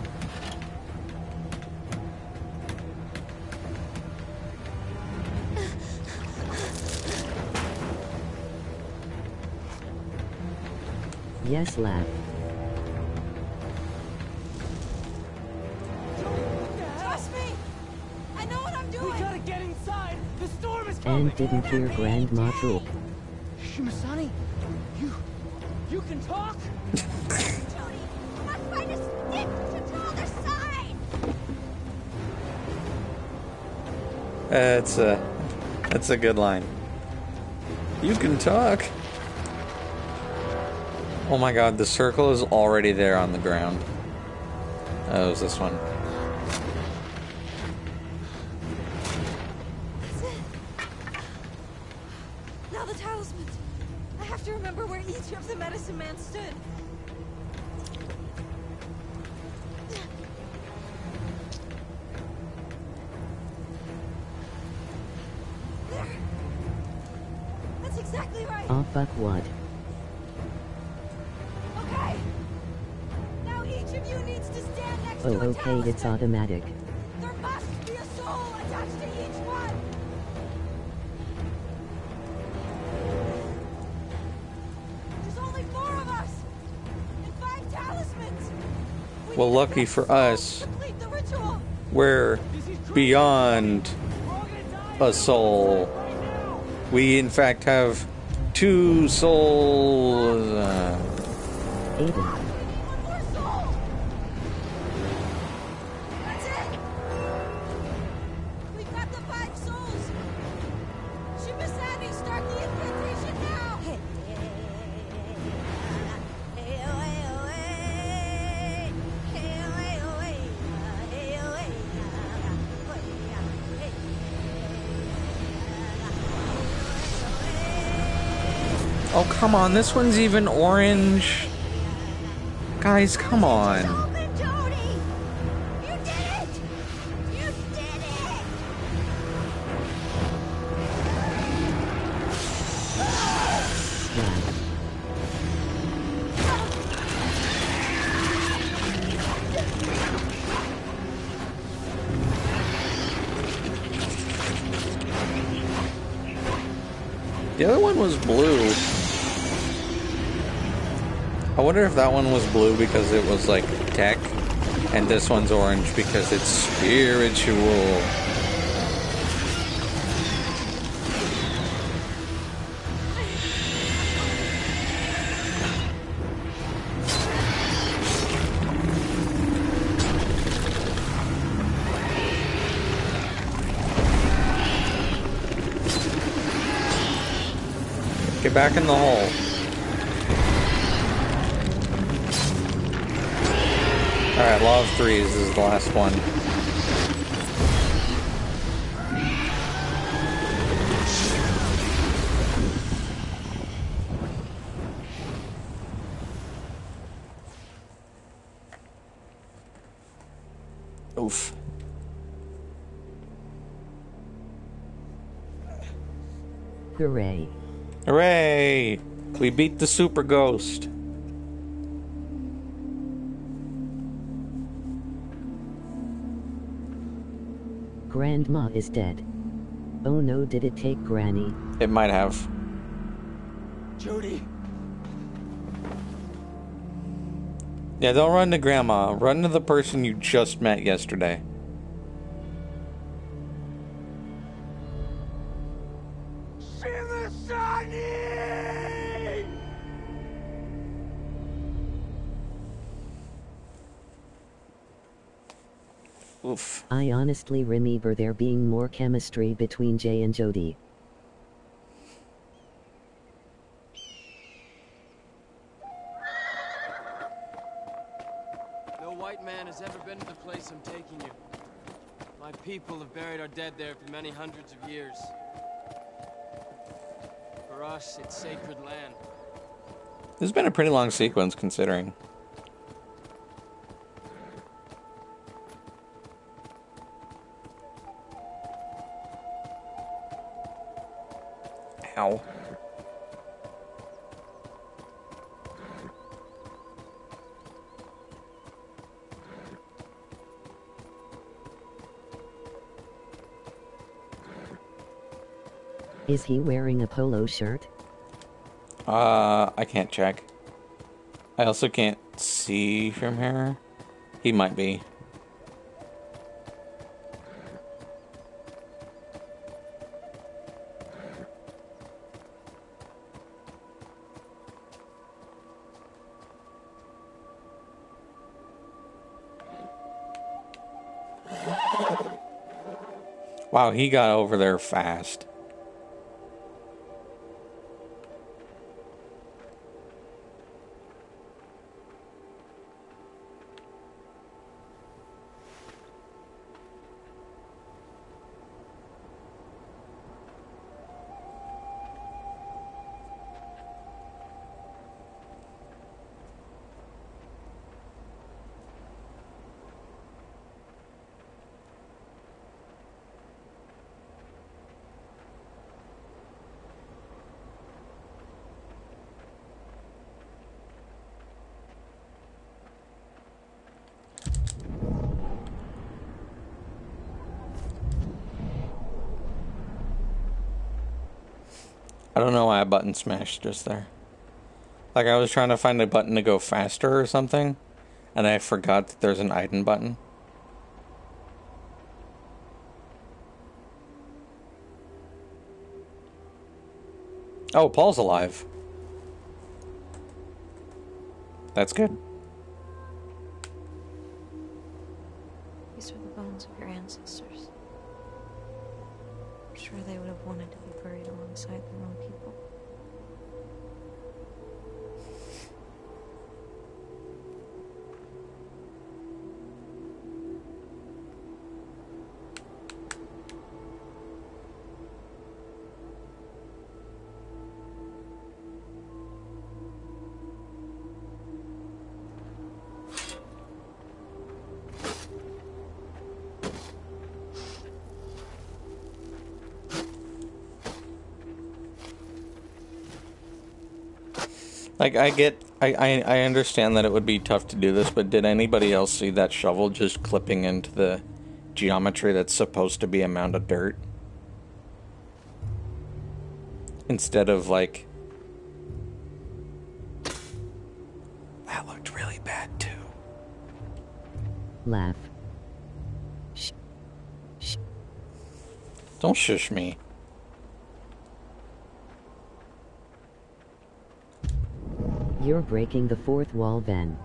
Yes, lad. Trust me! I know what I'm doing! We gotta get inside! The storm is coming! And didn't hear Grandma Drook. Shimasani, you... you can talk? That's a, that's a good line. You can talk. Oh my god, the circle is already there on the ground. Oh, it was this one. Next to a okay talisman. it's automatic. There must be a soul attached to each one. There's only four of us and five talismans. Well, lucky for us, Complete the ritual. we're beyond a soul. We, in fact, have two souls. Uh, come on. This one's even orange. Guys, come on. The other one was blue. Wonder if that one was blue because it was like tech, and this one's orange because it's spiritual. Get back in the hole. Alright, Law of Threes is the last one. Oof. Hooray. Hooray! We beat the super ghost. Is dead. Oh no, did it take Granny? It might have. Jodie. Yeah, don't run to grandma. Run to the person you just met yesterday. Honestly remember there being more chemistry between Jay and Jodie. No white man has ever been to the place I'm taking you. My people have buried our dead there for many hundreds of years. For us, it's sacred land. This has been a pretty long sequence considering. Ow. Is he wearing a polo shirt? Uh, I can't check. I also can't see from here. He might be. Wow, he got over there fast. Button smashed just there. Like I was trying to find a button to go faster or something, and I forgot that there's an item button. Oh, Paul's alive. That's good. I get, I, I I understand that it would be tough to do this, but did anybody else see that shovel just clipping into the geometry that's supposed to be a mound of dirt? Instead of like, that looked really bad too. Laugh. Don't shush me. You're breaking the fourth wall then.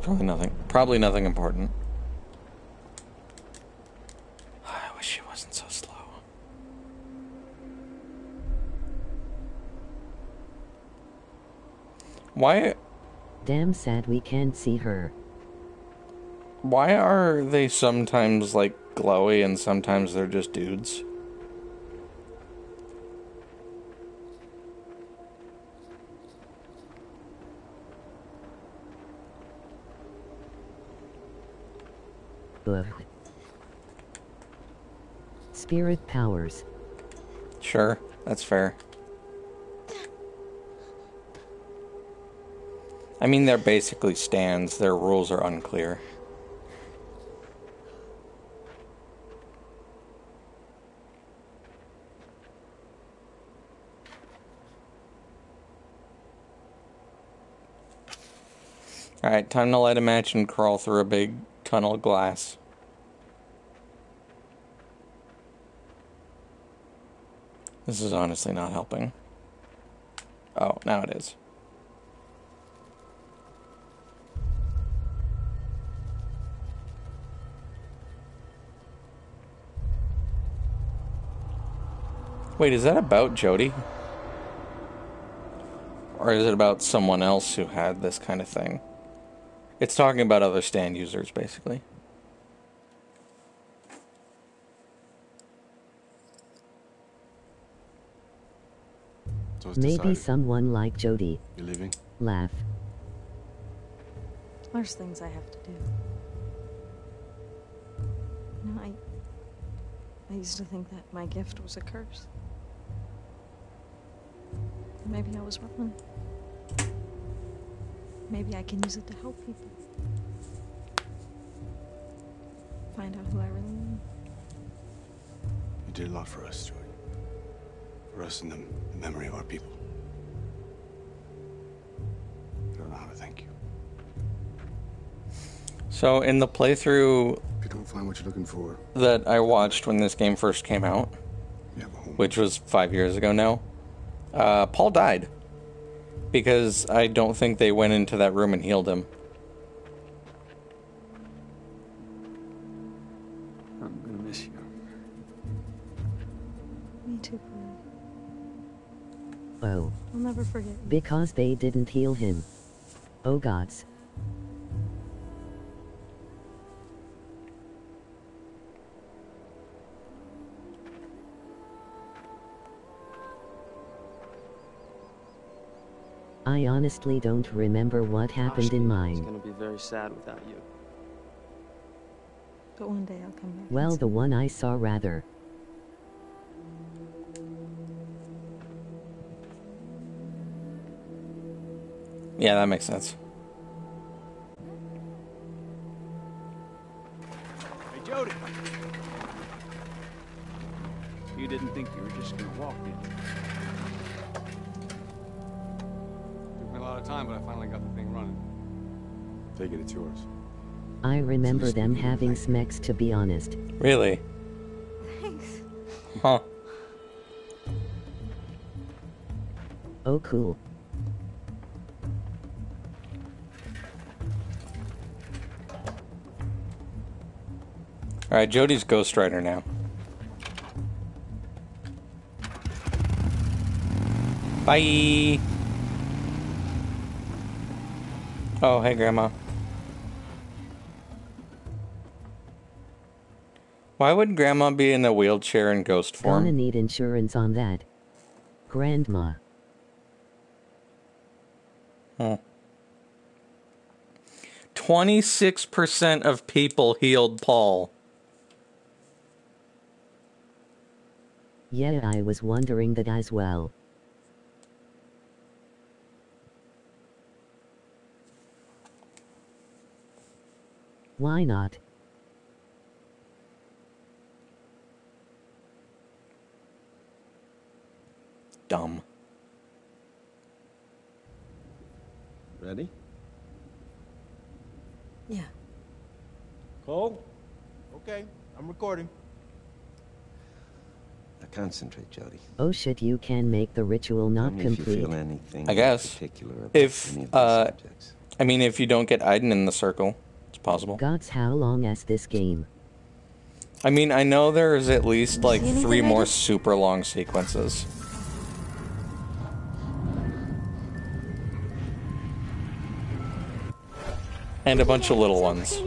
Probably nothing. Probably nothing important. (sighs) I wish she wasn't so slow. Why? Damn sad we can't see her. Why are they sometimes like glowy and sometimes they're just dudes? Ugh. Spirit powers. Sure, that's fair. I mean, they're basically stands. Their rules are unclear. Alright, time to light a match and crawl through a big tunnel of glass. This is honestly not helping. Oh, now it is. Wait, is that about Jodie? Or is it about someone else who had this kind of thing? It's talking about other stand users, basically. So it's Maybe decided. someone like Jodie. You're leaving? Laugh. There's things I have to do. You know, I. I used to think that my gift was a curse. Maybe I was wrong. Maybe I can use it to help people. Find out who I really am. You did a lot for us, Joy. For us and the, the memory of our people. I don't know how to thank you. So, in the playthrough If you don't find what you're looking for, that I watched when this game first came out, which was five years ago now, uh, Paul died because I don't think they went into that room and healed him. I'm gonna miss you. Me too, Chloe. Oh. I'll never forget. Because they didn't heal him. Oh gods. I honestly don't remember what oh, happened in mine. It's mine. gonna be very sad without you. But one day I'll come back. Well, the one I saw rather. Yeah, that makes sense. Hey, Jodie. You didn't think you were just gonna walk, did you? A lot of time, but I finally got the thing running. Take it, it's yours. I remember them having smecks to be honest. Really? Thanks. Huh. Oh cool. All right, Jodie's Ghost Rider now. Bye. Oh, hey, Grandma. Why would Grandma be in a wheelchair in ghost form? Gonna need insurance on that. Grandma. Hmm. 26% of people healed Paul. Yeah, I was wondering that as well. Why not? Dumb. Ready? Yeah. Cole? Okay, I'm recording. Now concentrate, Jodie. Oh shit, you can make the ritual not Tell me if you complete. feel anything I guess. particular about If, any of uh, subjects. I mean, if you don't get Aiden in the circle, it's possible. Gods, how long is this game? I mean, I know there's at least like three more super long sequences. And a bunch of little ones.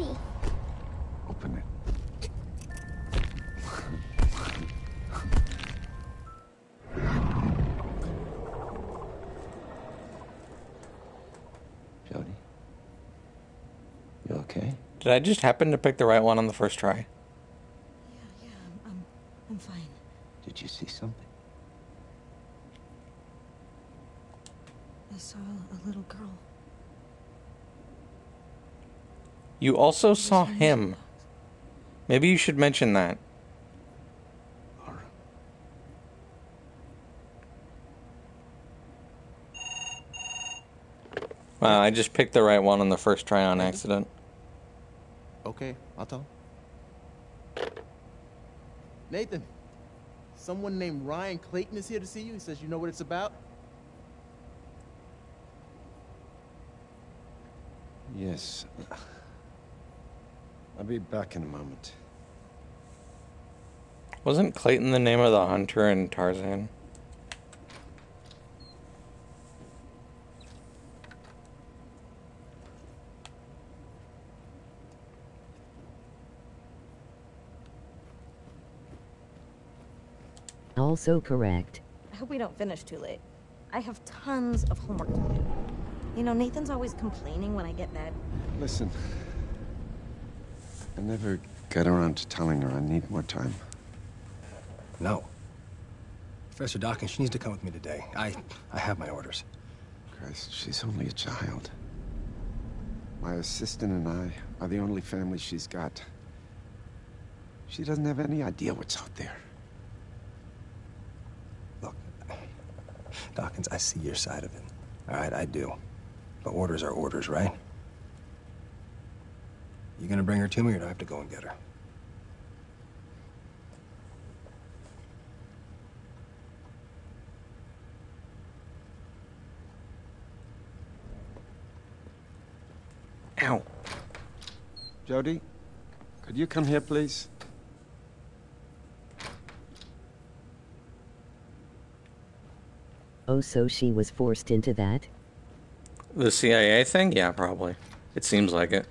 Did I just happen to pick the right one on the first try? Yeah, I'm, I'm, I'm fine. Did you see something? I saw a little girl. You also saw him. Maybe you should mention that. Wow, uh, I just picked the right one on the first try on accident. Okay, I'll tell him. Nathan, someone named Ryan Clayton is here to see you. He says you know what it's about. Yes. I'll be back in a moment. Wasn't Clayton the name of the hunter in Tarzan? Also correct. I hope we don't finish too late. I have tons of homework to do. You know, Nathan's always complaining when I get mad. Listen. I never got around to telling her I need more time. No. Professor Dawkins, she needs to come with me today. I, I have my orders. Christ, she's only a child. My assistant and I are the only family she's got. She doesn't have any idea what's out there. Dawkins, I see your side of it. All right, I do. But orders are orders, right? You gonna bring her to me or do I have to go and get her? Ow. Jodie, could you come here, please? Oh, so she was forced into that? The CIA thing? Yeah, probably. It seems like it.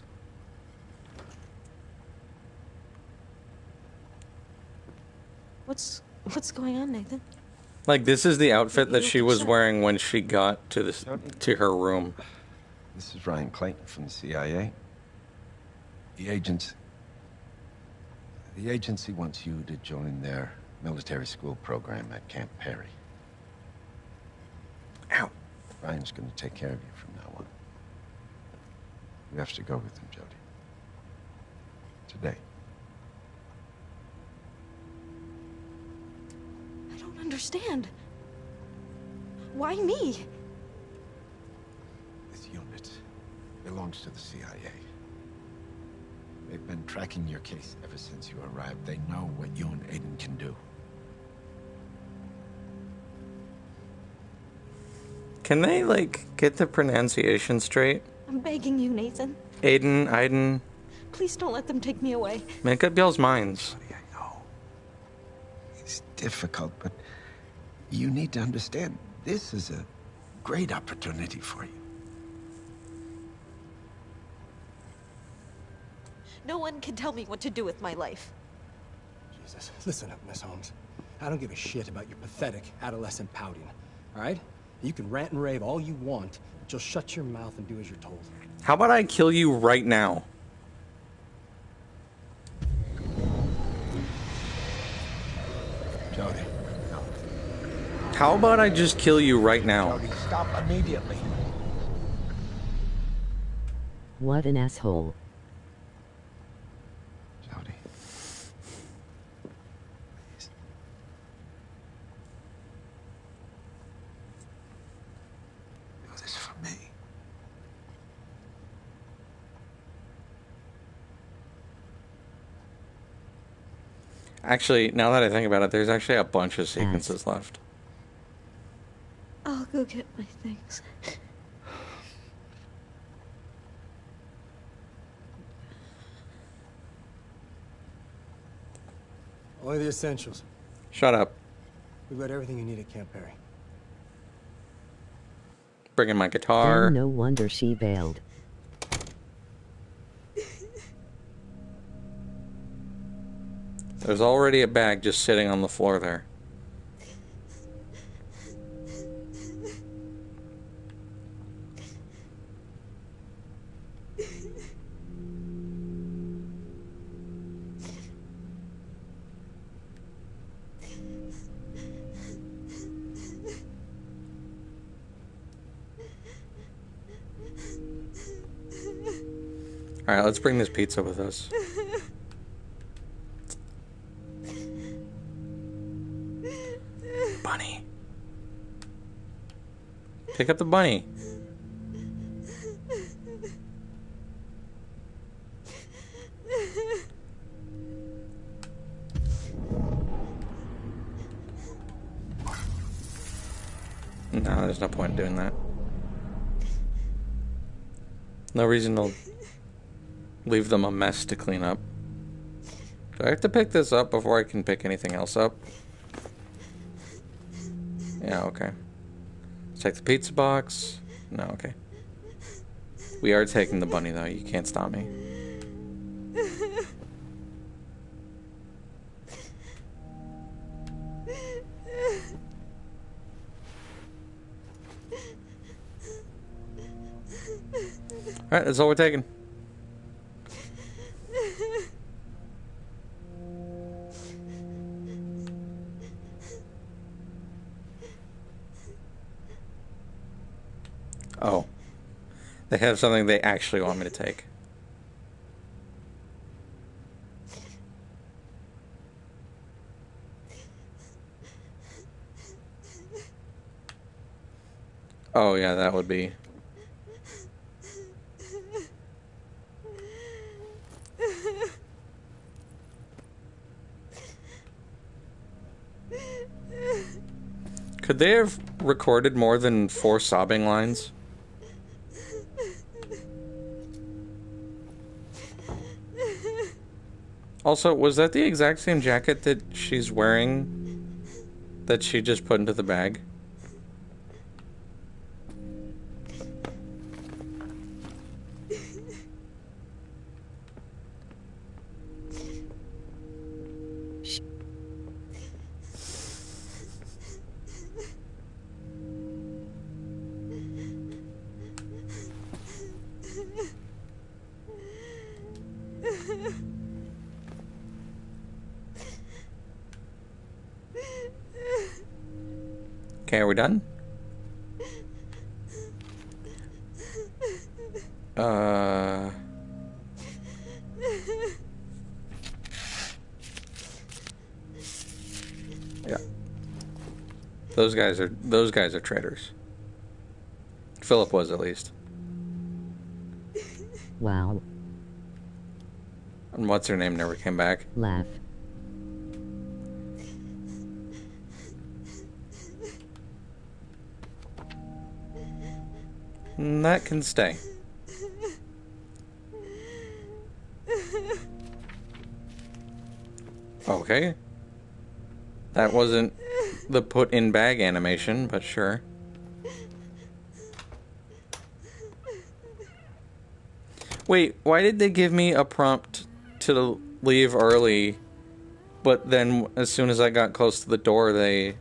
What's what's going on, Nathan? Like this is the outfit that she was wearing when she got to this to her room. This is Ryan Clayton from the CIA. The agents. The agency wants you to join their military school program at Camp Perry. Ryan's going to take care of you from now on. You have to go with him, Jodie. Today. I don't understand. Why me? This unit belongs to the CIA. They've been tracking your case ever since you arrived. They know what you and Aiden can do. Can they like get the pronunciation straight? I'm begging you, Nathan. Aiden, Aiden, Please don't let them take me away. make up y'all's minds. I know. It's difficult, but you need to understand this is a great opportunity for you. No one can tell me what to do with my life. Jesus, listen up, Miss Holmes. I don't give a shit about your pathetic adolescent pouting, all right? You can rant and rave all you want, but you'll shut your mouth and do as you're told. How about I kill you right now? Jodie. How about I just kill you right now? Jodie, stop immediately. What an asshole. Jodie. Do this for me. Actually, now that I think about it, there's actually a bunch of hmm. sequences left. I'll go get my things. Only the essentials. Shut up. We've got everything you need at Camp Perry. Bringing my guitar. Then no wonder she bailed. There's already a bag just sitting on the floor there. All right, let's bring this pizza with us. Pick up the bunny. No, there's no point in doing that. No reason to leave them a mess to clean up. Do I have to pick this up before I can pick anything else up? Yeah, okay. Take the pizza box. No, okay. We are taking the bunny, though. You can't stop me. Alright, that's all we're taking. Oh. They have something they actually want me to take. Oh, yeah, that would be. Could they have recorded more than four sobbing lines? Also, was that the exact same jacket that she's wearing that she just put into the bag? Those guys are those guys are traitors. Philip was at least. Wow. And what's her name never came back. Laugh. Mm, That can stay. Okay. That wasn't the put in bag animation, but sure. Wait, why did they give me a prompt to leave early, but then as soon as I got close to the door, they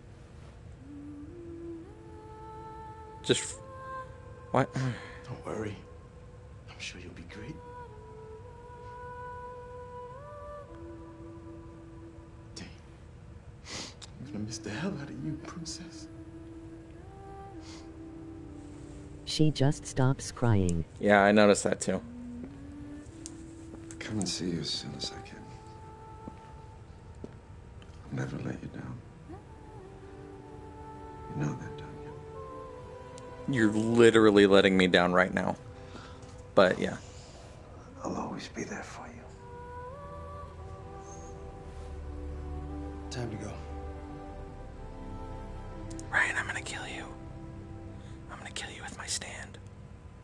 just She just stops crying. Yeah, I noticed that too. Come and see you as soon as I can. I'll never let you down. You know that, don't you? You're literally letting me down right now. But yeah. I'll always be there for you. Time to go.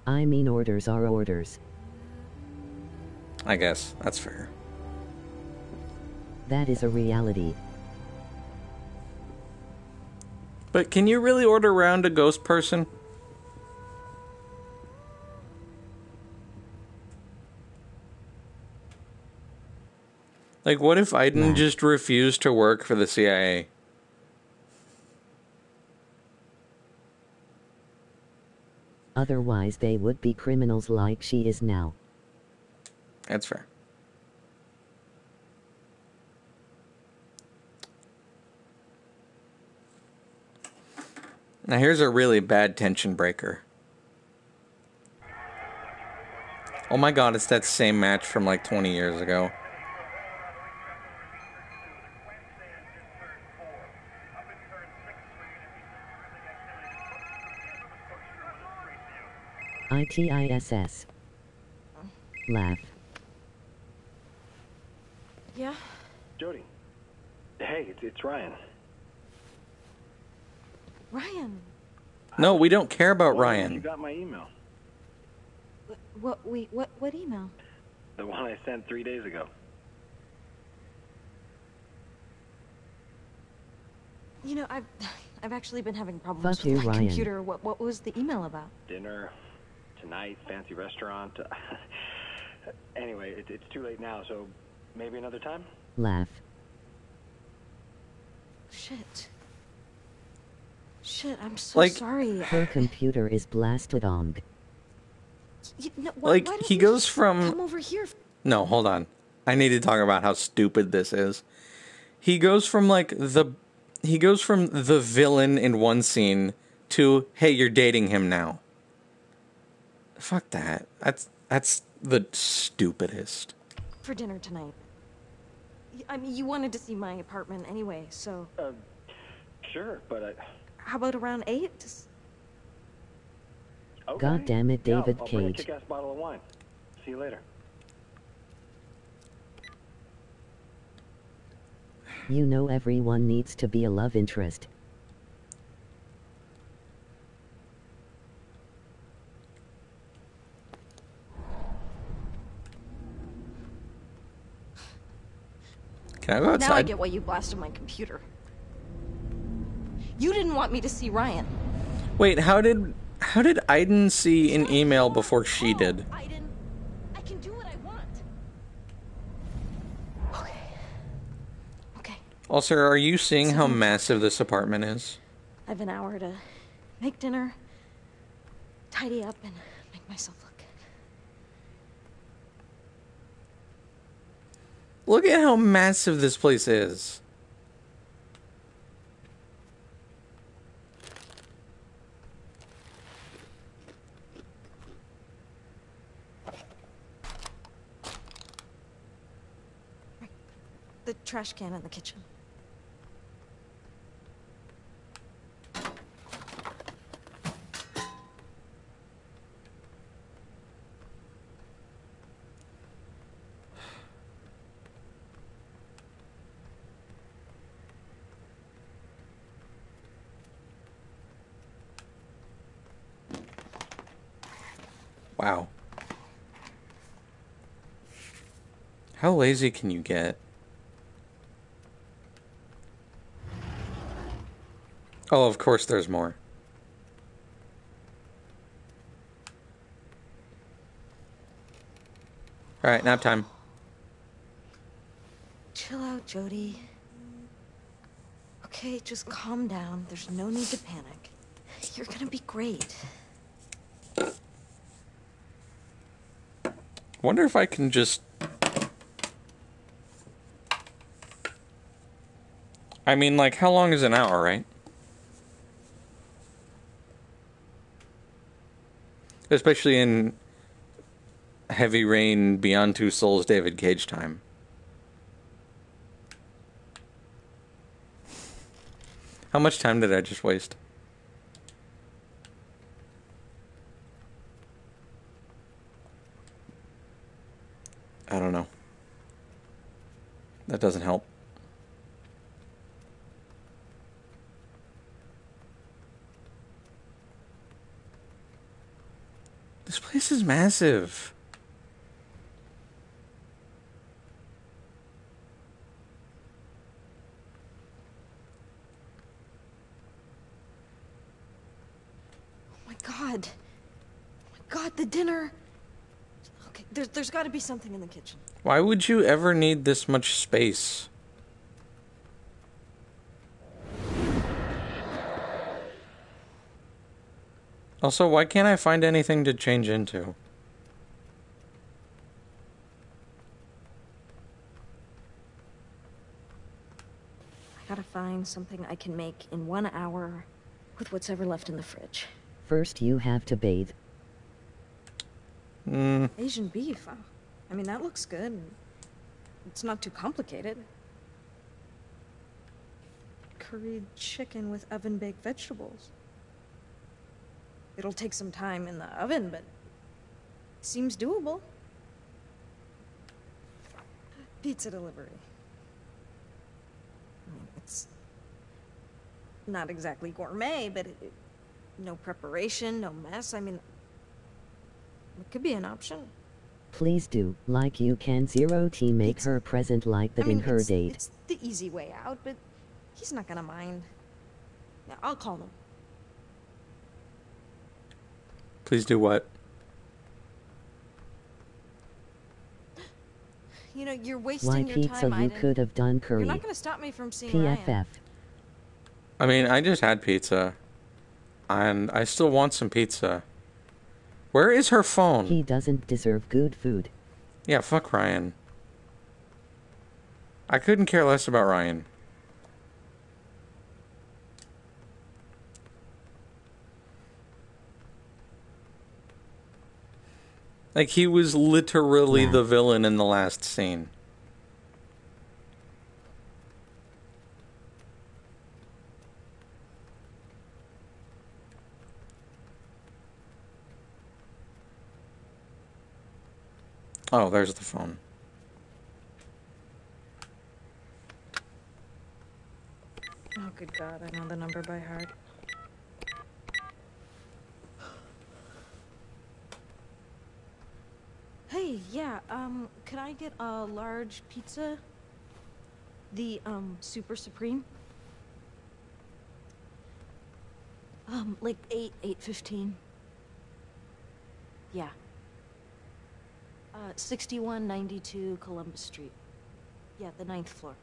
I mean orders are orders. I guess. That's fair. That is a reality. But can you really order around a ghost person? Like, what if Aiden just refused to work for the CIA? Otherwise, they would be criminals like she is now. That's fair. Now, here's a really bad tension breaker. Oh my god, it's that same match from like 20 years ago. ITISS. Laugh. Yeah? Jodie. Hey, it's, it's Ryan. Ryan. No, we don't care about Well, You got my email. Wh- What? Wait. What? What email? The one I sent three days ago. You know, I've (sighs) I've actually been having problems Fuck with you, my Ryan. computer. What What was the email about? Dinner, tonight, fancy restaurant. (laughs) anyway, it, it's too late now, so maybe another time? Laugh. Shit. Shit. I'm so Like- sorry. Her computer is blasted on. You- no, why- Like, why he goes from- Come over here. No, hold on. I need to talk about how stupid this is. He goes from like the he goes from the villain in one scene to hey, you're dating him now. Fuck that. That's that's the stupidest. for dinner tonight. I mean, you wanted to see my apartment anyway, so Uh, sure, but I. how about around eight? Just- Okay. God damn it, Yeah, David I'll bring a Cage. kick-ass bottle of wine. See you later. You know everyone needs to be a love interest. Can I go Now I get why you blasted my computer. You didn't want me to see Ryan. Wait, how did how did Aiden see an email before she did? I can do what I want. Also, are you seeing how massive this apartment is? I have an hour to make dinner, tidy up, and make myself look at how massive this place is. The trash can in the kitchen. Wow. How lazy can you get? Oh, of course there's more. Alright, nap time. Chill out, Jodie. Okay, just calm down. There's no need to panic. You're gonna be great. Wonder if I can just. I mean, like, how long is an hour, right? Especially in Heavy Rain, Beyond Two Souls, David Cage time. How much time did I just waste? I don't know. That doesn't help. This place is massive. Oh my god. Oh my god, the dinner. Okay, there's, there's gotta be something in the kitchen. Why would you ever need this much space? Also, why can't I find anything to change into? I gotta find something I can make in one hour with what's ever left in the fridge. First, you have to bathe. Mm, Asian beef. I mean, that looks good. It's not too complicated. Curried chicken with oven baked vegetables. It'll take some time in the oven, but seems doable. Pizza delivery. I mean, it's not exactly gourmet, but it, it- no preparation, no mess. I mean, it could be an option. Please do, like you can zero T make her present like that I mean, in her it's, date. it's the easy way out, but he's not gonna mind. Yeah, I'll call him. please do what? (gasps) You know, you're wasting Why your pizza time. you Aiden. could have done You're curry. not gonna stop me from seeing Ryan. PFF. I mean, I just had pizza. And I still want some pizza. Where is her phone? He doesn't deserve good food. Yeah, fuck Ryan. I couldn't care less about Ryan. Like he was literally Yeah. the villain in the last scene. Oh, there's the phone. Oh, good God, I know the number by heart. Hey, yeah, um, can I get a large pizza? The, um, Super Supreme? Um, like 8, 815. Yeah. Uh, 6192 Columbus Street. Yeah, the ninth floor.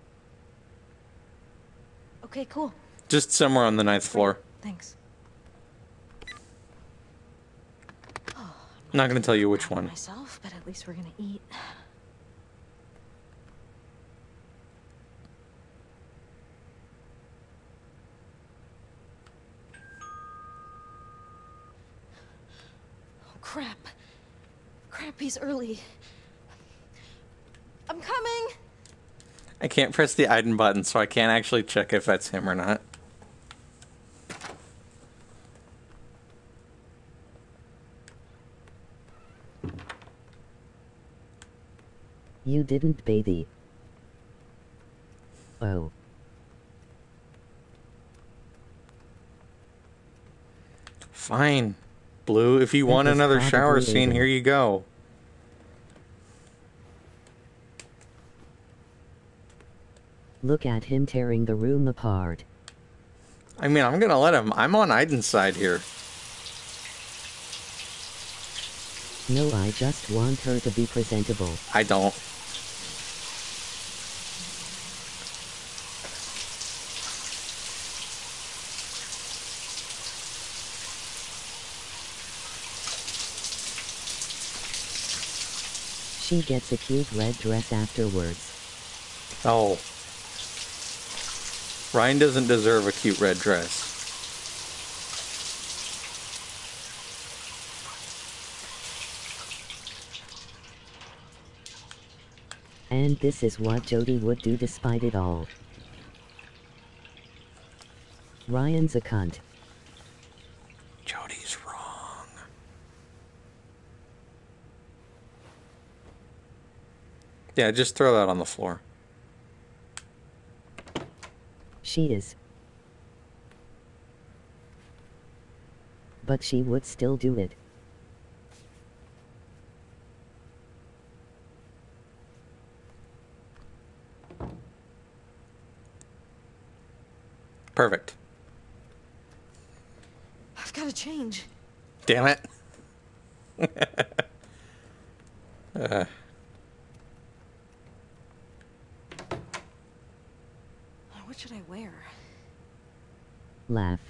Okay, cool. Just somewhere on the ninth floor. Thanks. I'm not going to tell you which one. Myself, but at least we're gonna eat. Oh, crap. Crap, he's early. I'm coming! I can't press the Aiden button, so I can't actually check if that's him or not. You didn't bathe. Oh. Fine. Blue, if you want another shower scene, here you go. Look at him tearing the room apart. I mean, I'm going to let him. I'm on Aiden's side here. No, I just want her to be presentable. I don't. She gets a cute red dress afterwards. Oh. Ryan doesn't deserve a cute red dress. And this is what Jodie would do despite it all. Ryan's a cunt. Jodie's wrong. Yeah, just throw that on the floor. She is. But she would still do it. Perfect. I've gotta change. Damn it. (laughs) uh, What should I wear? Laugh.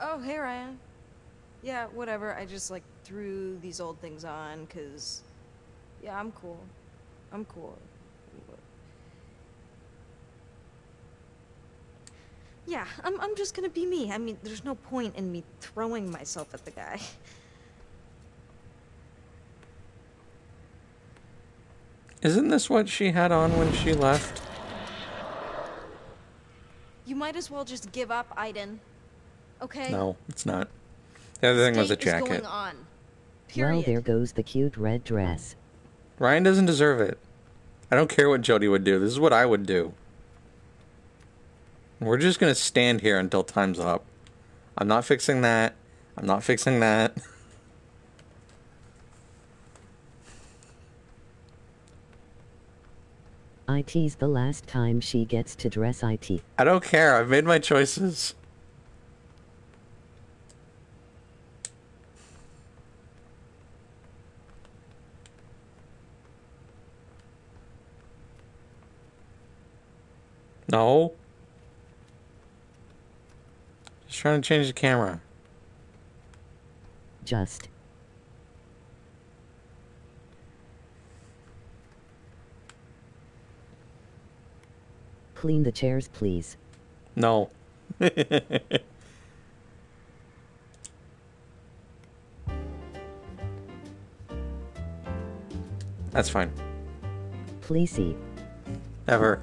Oh, hey, Ryan. Yeah, whatever. I just, like, threw these old things on, because, yeah, I'm cool. I'm cool. Yeah, I'm, I'm just gonna be me. I mean, there's no point in me throwing myself at the guy. (laughs) isn't this what she had on when she left? You might as well just give up, Aiden. Okay? No, it's not. The other thing was a Date is jacket. going on. Well, there goes the cute red dress. Ryan doesn't deserve it. I don't care what Jodie would do. This is what I would do. We're just gonna stand here until time's up. I'm not fixing that. I'm not fixing that. (laughs) IT's the last time she gets to dress IT. I don't care. I've made my choices. No. Just trying to change the camera. Just. Clean the chairs, please. No. (laughs) That's fine. Pleasey. Ever.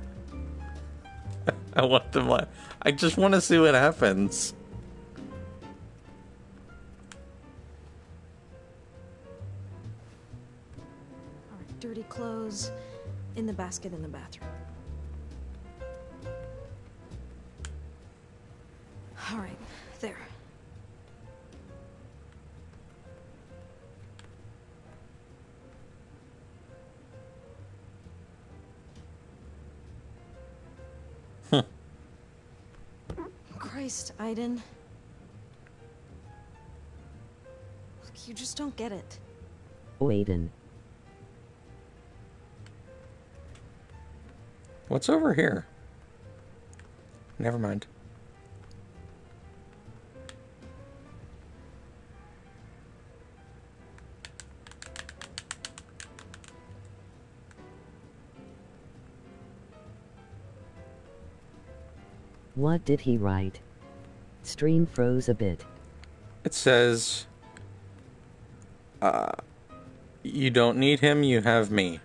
(laughs) I want them. la- I just want to see what happens. Alright, dirty clothes in the basket in the bathroom. Christ, Aiden. Look, you just don't get it. Oh, Aiden. What's over here? Never mind. What did he write? Stream froze a bit. It says, uh, you don't need him, you have me.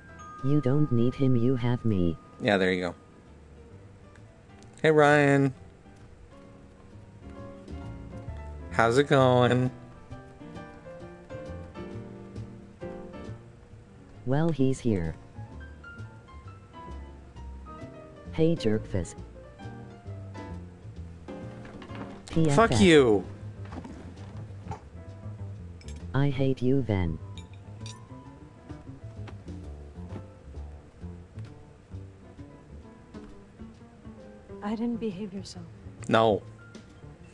You don't need him, you have me. Yeah, there you go. Hey, Ryan. How's it going? Well, he's here. Hey, Jerkfist. Fuck you. I hate you, Ven. I didn't behave yourself. No.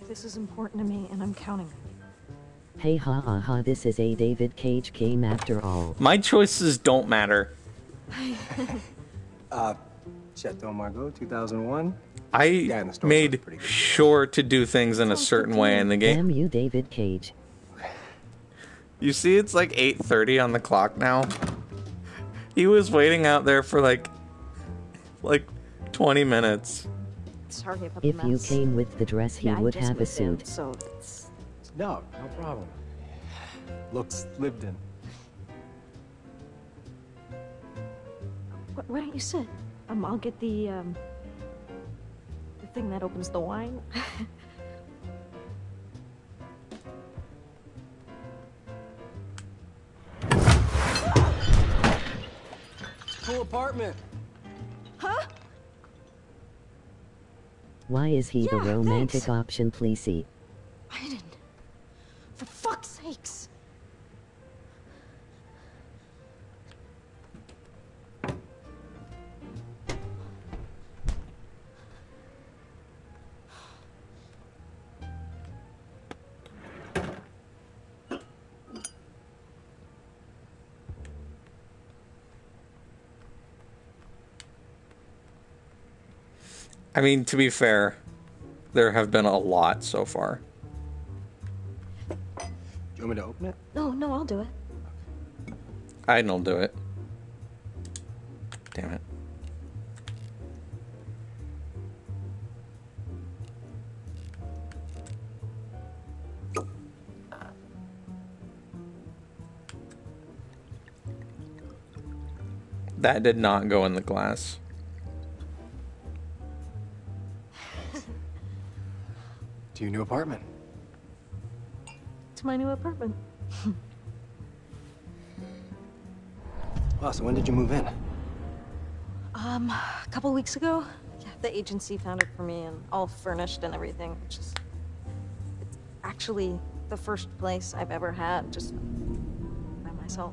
This is important to me, and I'm counting on you. Hey ha ha ha, this is a David Cage game after all. My choices don't matter. (laughs) Uh, Chateau Margaux, 2001. I Yeah, and the story made sure to do things in a certain way in the game. Damn you, David Cage. You see, it's like 8:30 on the clock now. He was waiting out there for like, like, 20 minutes. Sorry about If the you came with the dress, he Yeah, would have a moved in. So it's No, no problem. Looks lived in. Wh- Why don't you sit? Um, I'll get the um, the thing that opens the wine. Cool apartment. huh? Why is he the Yeah, romantic thanks. option, pleasey? Aiden, for fuck's sakes! I mean, to be fair, there have been a lot so far. Do you want me to open it? No, no, I'll do it. I don't do it. Damn it. That did not go in the glass. To your new apartment. To my new apartment. (laughs) Wow, so when did you move in? Um, a couple weeks ago. Yeah, the agency found it for me and all furnished and everything. It's just, it's actually the first place I've ever had just by myself.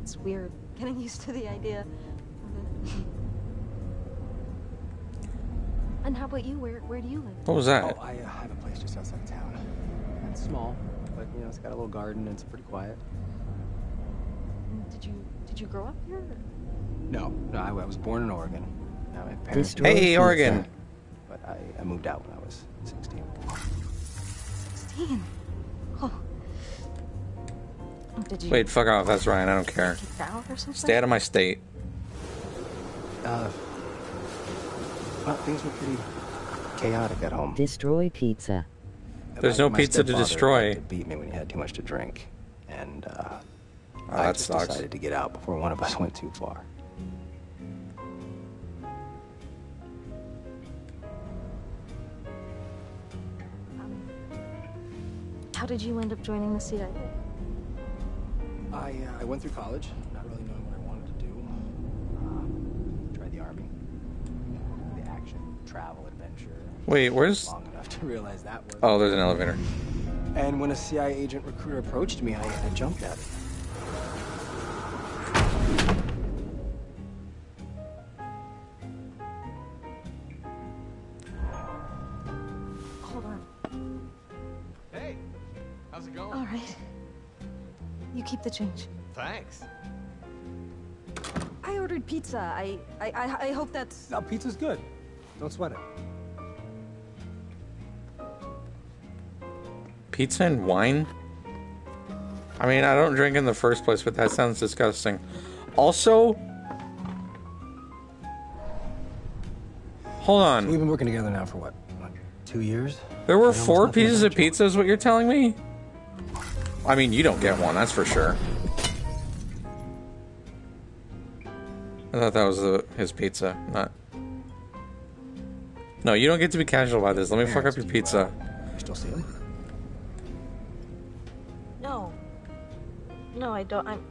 It's weird getting (laughs) used to the idea. of it. And how about you? Where where do you live? What was that? Oh, I uh, have a place just outside town. It's small, but you know, it's got a little garden and it's pretty quiet. Did you did you grow up here? or- No, no, I, I was born in Oregon. Now my parents. Destroy Hey, pizza. Oregon. But I, I moved out when I was 16. Sixteen. Oh. Did you Wait, fuck off. That's Ryan. I don't care. out? Stay out of my state. Uh, well, things were pretty chaotic at home. Destroy pizza. There's My- no my pizza to destroy. liked to beat me when he had too much to drink, and uh, Oh, I that just sucks. decided to get out before one of us (laughs) went too far. How did you end up joining the CIA? I uh, I went through college, Wait, where's? Oh, there's an elevator. And when a CIA agent recruiter approached me, I, I jumped at it. Hold on. Hey, how's it going? All right. You keep the change. Thanks. I ordered pizza. I I I, I hope that's. Pizza's good. Don't sweat it. Pizza and wine? I mean, I don't drink in the first place, but that sounds disgusting. Also, hold on. We've been working together now for what? what two years? There were four pieces of pizza, is what you're telling me? I mean, you don't get one, that's for sure. I thought that was the, his pizza, not. No, you don't get to be casual about this. Let me fuck up your pizza. You still see I don't. I'm.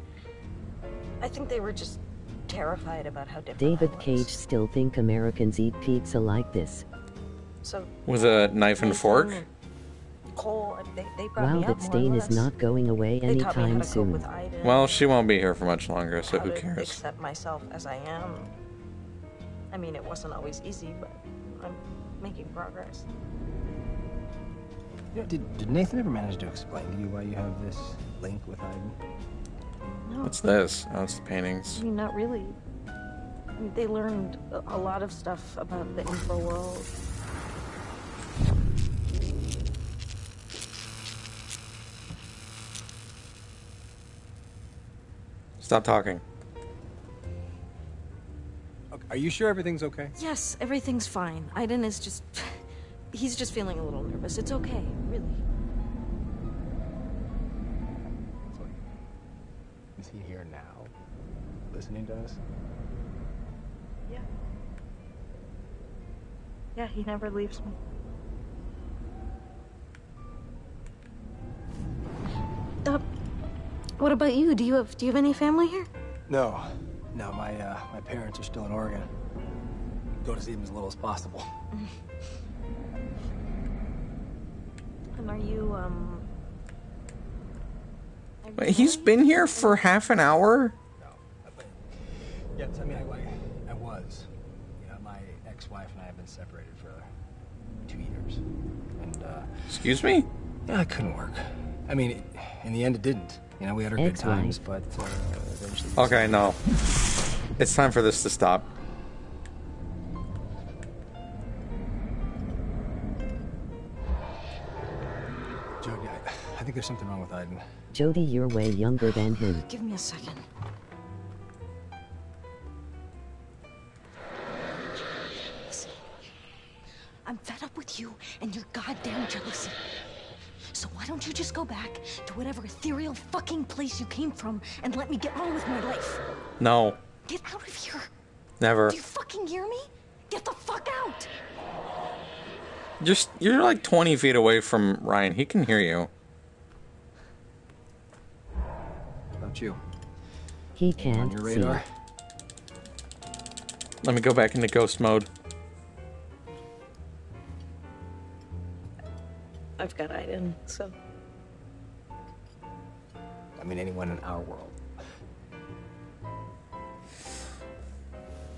I think they were just terrified about how different. David Cage still think Americans eat pizza like this. So With a knife and fork? Cole, they, they brought Wow, me that stain is not going away They taught me how anytime to soon. with Aiden, Well, she won't be here for much longer, so how who to cares? accept myself as I am. I mean, it wasn't always easy, but I'm making progress. You know, did, did Nathan ever manage to explain to you why you have this link with Aiden? No. What's this? Oh, it's the paintings. I mean, not really. I mean, they learned a, a lot of stuff about the Infraworld. Stop talking. Are you sure everything's okay? Yes, everything's fine. Aiden is just. (sighs) He's just feeling a little nervous. It's okay, really. Is he here now? Listening to us? Yeah. Yeah, he never leaves me. Uh, what about you? Do you have do you have any family here? No. No, my uh, my parents are still in Oregon. Go to see them as little as possible. (laughs) And are you um? Wait, he's been here for half an hour? Yes, I mean, I, I, I was. You know, my ex-wife and I have been separated for two years, and uh, Excuse me? yeah, it couldn't work. I mean, it, in the end, it didn't. You know, we had our good times, but uh, eventually. Okay, no. It's time for this to stop. Jodie, I, I think there's something wrong with Aiden. Jodie, you're way younger than him. Give me a second. I'm fed up with you and your goddamn jealousy. So why don't you just go back to whatever ethereal fucking place you came from and let me get on with my life? No, Get out of here. never. Do you fucking hear me? Get the fuck out. Just you're like 20 feet away from Ryan. He can hear you. About you. He can't your see. radar. Let me go back into ghost mode. I've got Aiden, so I mean, anyone in our world.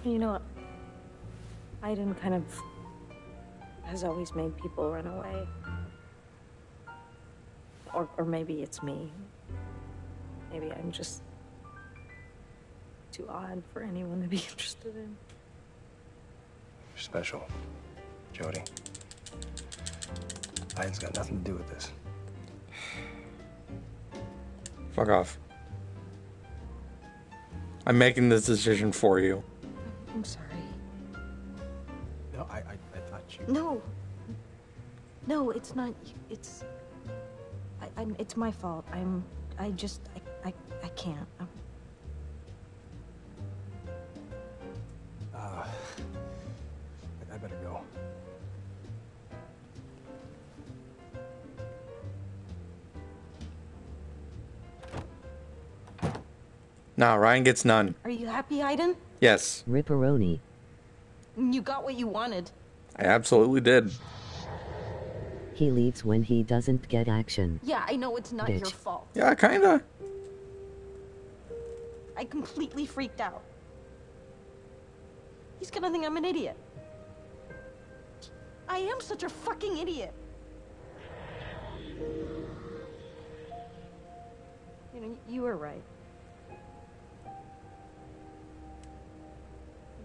you know what? Aiden kind of has always made people run away. Or or maybe it's me. Maybe I'm just too odd for anyone to be (laughs) interested in. You're special, Jodie. Aiden's got nothing to do with this. Fuck off. I'm making this decision for you. I'm sorry. No, I, I, I thought you. No. No, it's not. It's. I, I'm. It's my fault. I'm. I just. I. I, I can't. I'm, Uh, Nah, Ryan gets none. Are you happy, Aiden? Yes, Ripperoni. You got what you wanted. I absolutely did. He leaves when he doesn't get action. Yeah, I know it's not your fault. Yeah, kinda. I completely freaked out. He's gonna think I'm an idiot. I am such a fucking idiot. You know, you were right.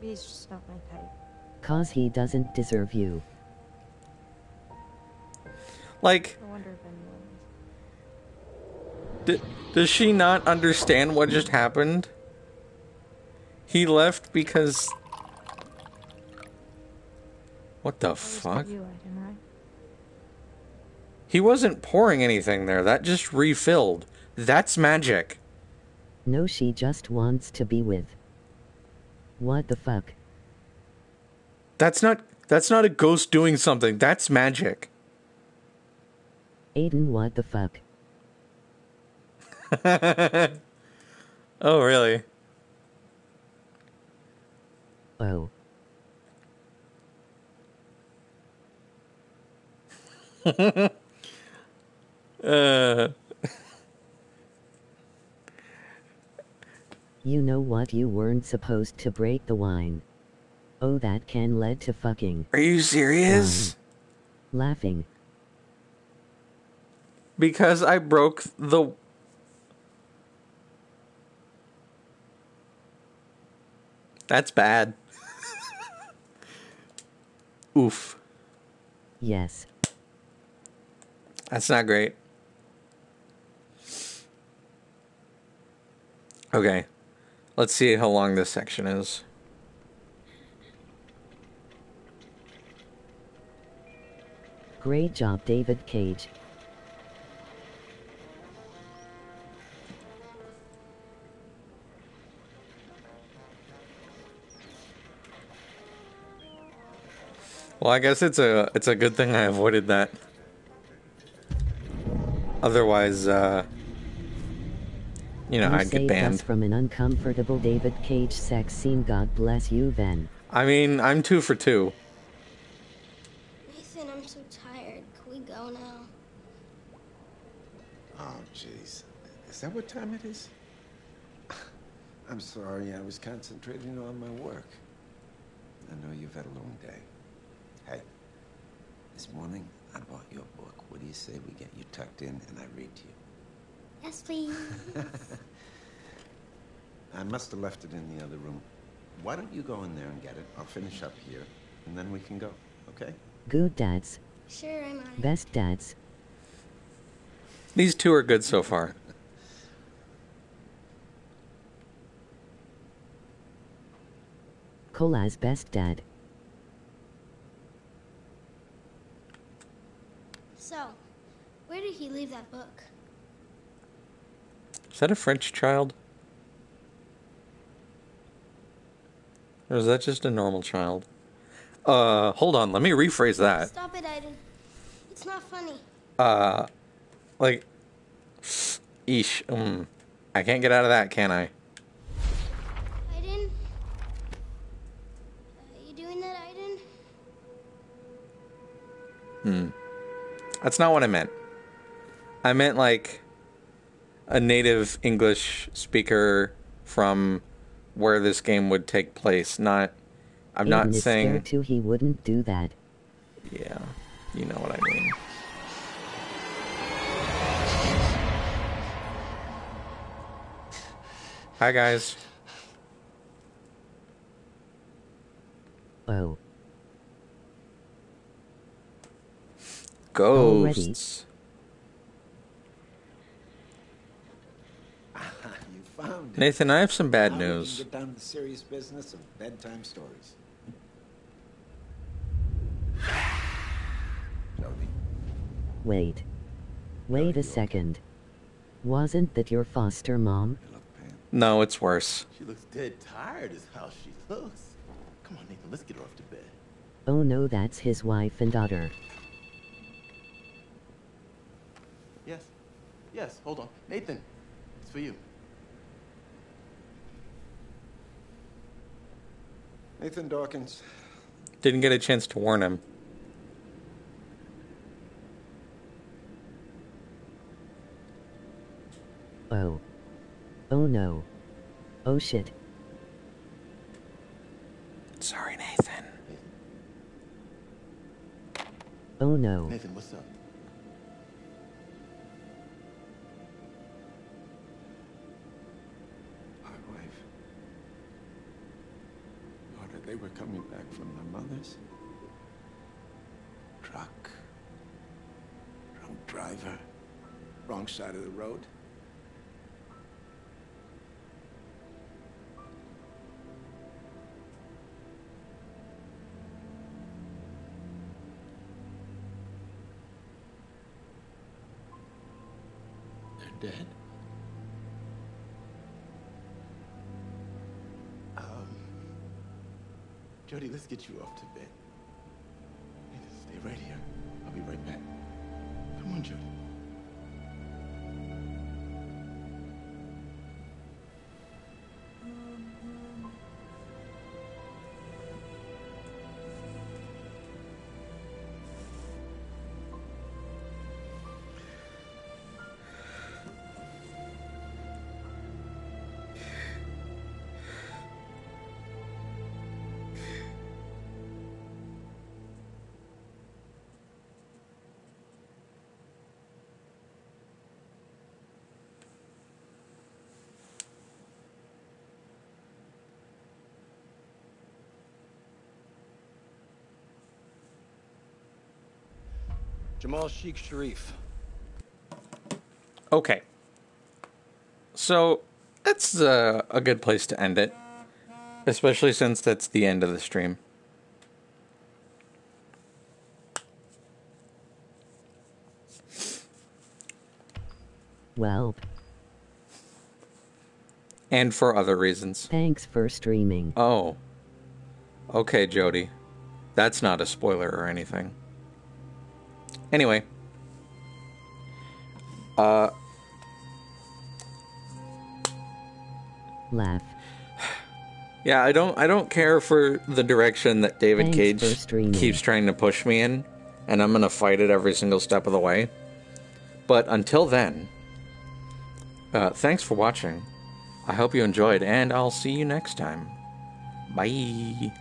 He's just not my type. Cause he doesn't deserve you. Like, I wonder if anyone. does she not understand what just happened? He left because. What the fuck? You, Aiden, right? He wasn't pouring anything there. That just refilled. That's magic. No, she just wants to be with. What the fuck? That's not. That's not a ghost doing something. That's magic. Aiden, what the fuck? (laughs) oh, really? Oh. (laughs) uh. You know what? You weren't supposed to break the wine. Oh, that can lead to fucking. Are you serious? Um, laughing. Because I broke the. That's bad. (laughs) Oof. Yes. That's not great. Okay. Let's see how long this section is. Great job, David Cage. Well, I guess it's a it's a good thing I avoided that. Otherwise, uh, you know, you I'd get saved us banned. from an uncomfortable David Cage sex scene. God bless you, then. I mean, I'm two for two. Nathan, I'm so tired. Can we go now? Oh, jeez. Is that what time it is? (laughs) I'm sorry, I was concentrating on my work. I know you've had a long day. Hey, this morning I bought you a book. What do you say we get you tucked in and I read to you? Yes, please. (laughs) I must have left it in the other room. Why don't you go in there and get it? I'll finish up here, and then we can go, okay? Good dads. sure, I'm on it. Best dads. These two are good so far. Cole's best dad. So, where did he leave that book? Is that a French child? Or is that just a normal child? Uh, hold on. Let me rephrase that. Stop it, Aiden. It's not funny. Uh, like, eesh. Mm, I can't get out of that, can I? Aiden? Are you doing that, Aiden? Hmm. That's not what I meant. I meant like a native English speaker from where this game would take place. Not. I'm not saying. too. He wouldn't do that. Yeah, you know what I mean. Hi guys. Oh. Ghosts. you found it. Nathan, I have some bad Now we can news. Get down to the serious business of bedtime stories. Jodie, Wait. Wait a second. Wasn't that your foster mom? No, it's worse. She looks dead tired is how she looks. Come on, Nathan, let's get her off to bed. Oh no, that's his wife and daughter. Yes. Yes, hold on. Nathan, it's for you. Nathan Dawkins. Didn't get a chance to warn him. Oh. Oh no. Oh shit. Sorry, Nathan. Oh no. Nathan, what's up? They were coming back from their mother's. Truck. Wrong driver. Wrong side of the road. They're dead. Jodie, let's get you off to bed. Nathan, stay right here. I'll be right back. Come on, Jodie. Jamal Sheikh Sharif. Okay. So that's uh, a good place to end it, especially since that's the end of the stream. Well, And for other reasons. thanks for streaming. Oh. Okay, Jodie. That's not a spoiler or anything. Anyway. Uh Laugh. yeah, I don't I don't care for the direction that David Thanks Cage keeps trying to push me in, and I'm going to fight it every single step of the way. But until then, uh, thanks for watching. I hope you enjoyed, and I'll see you next time. Bye.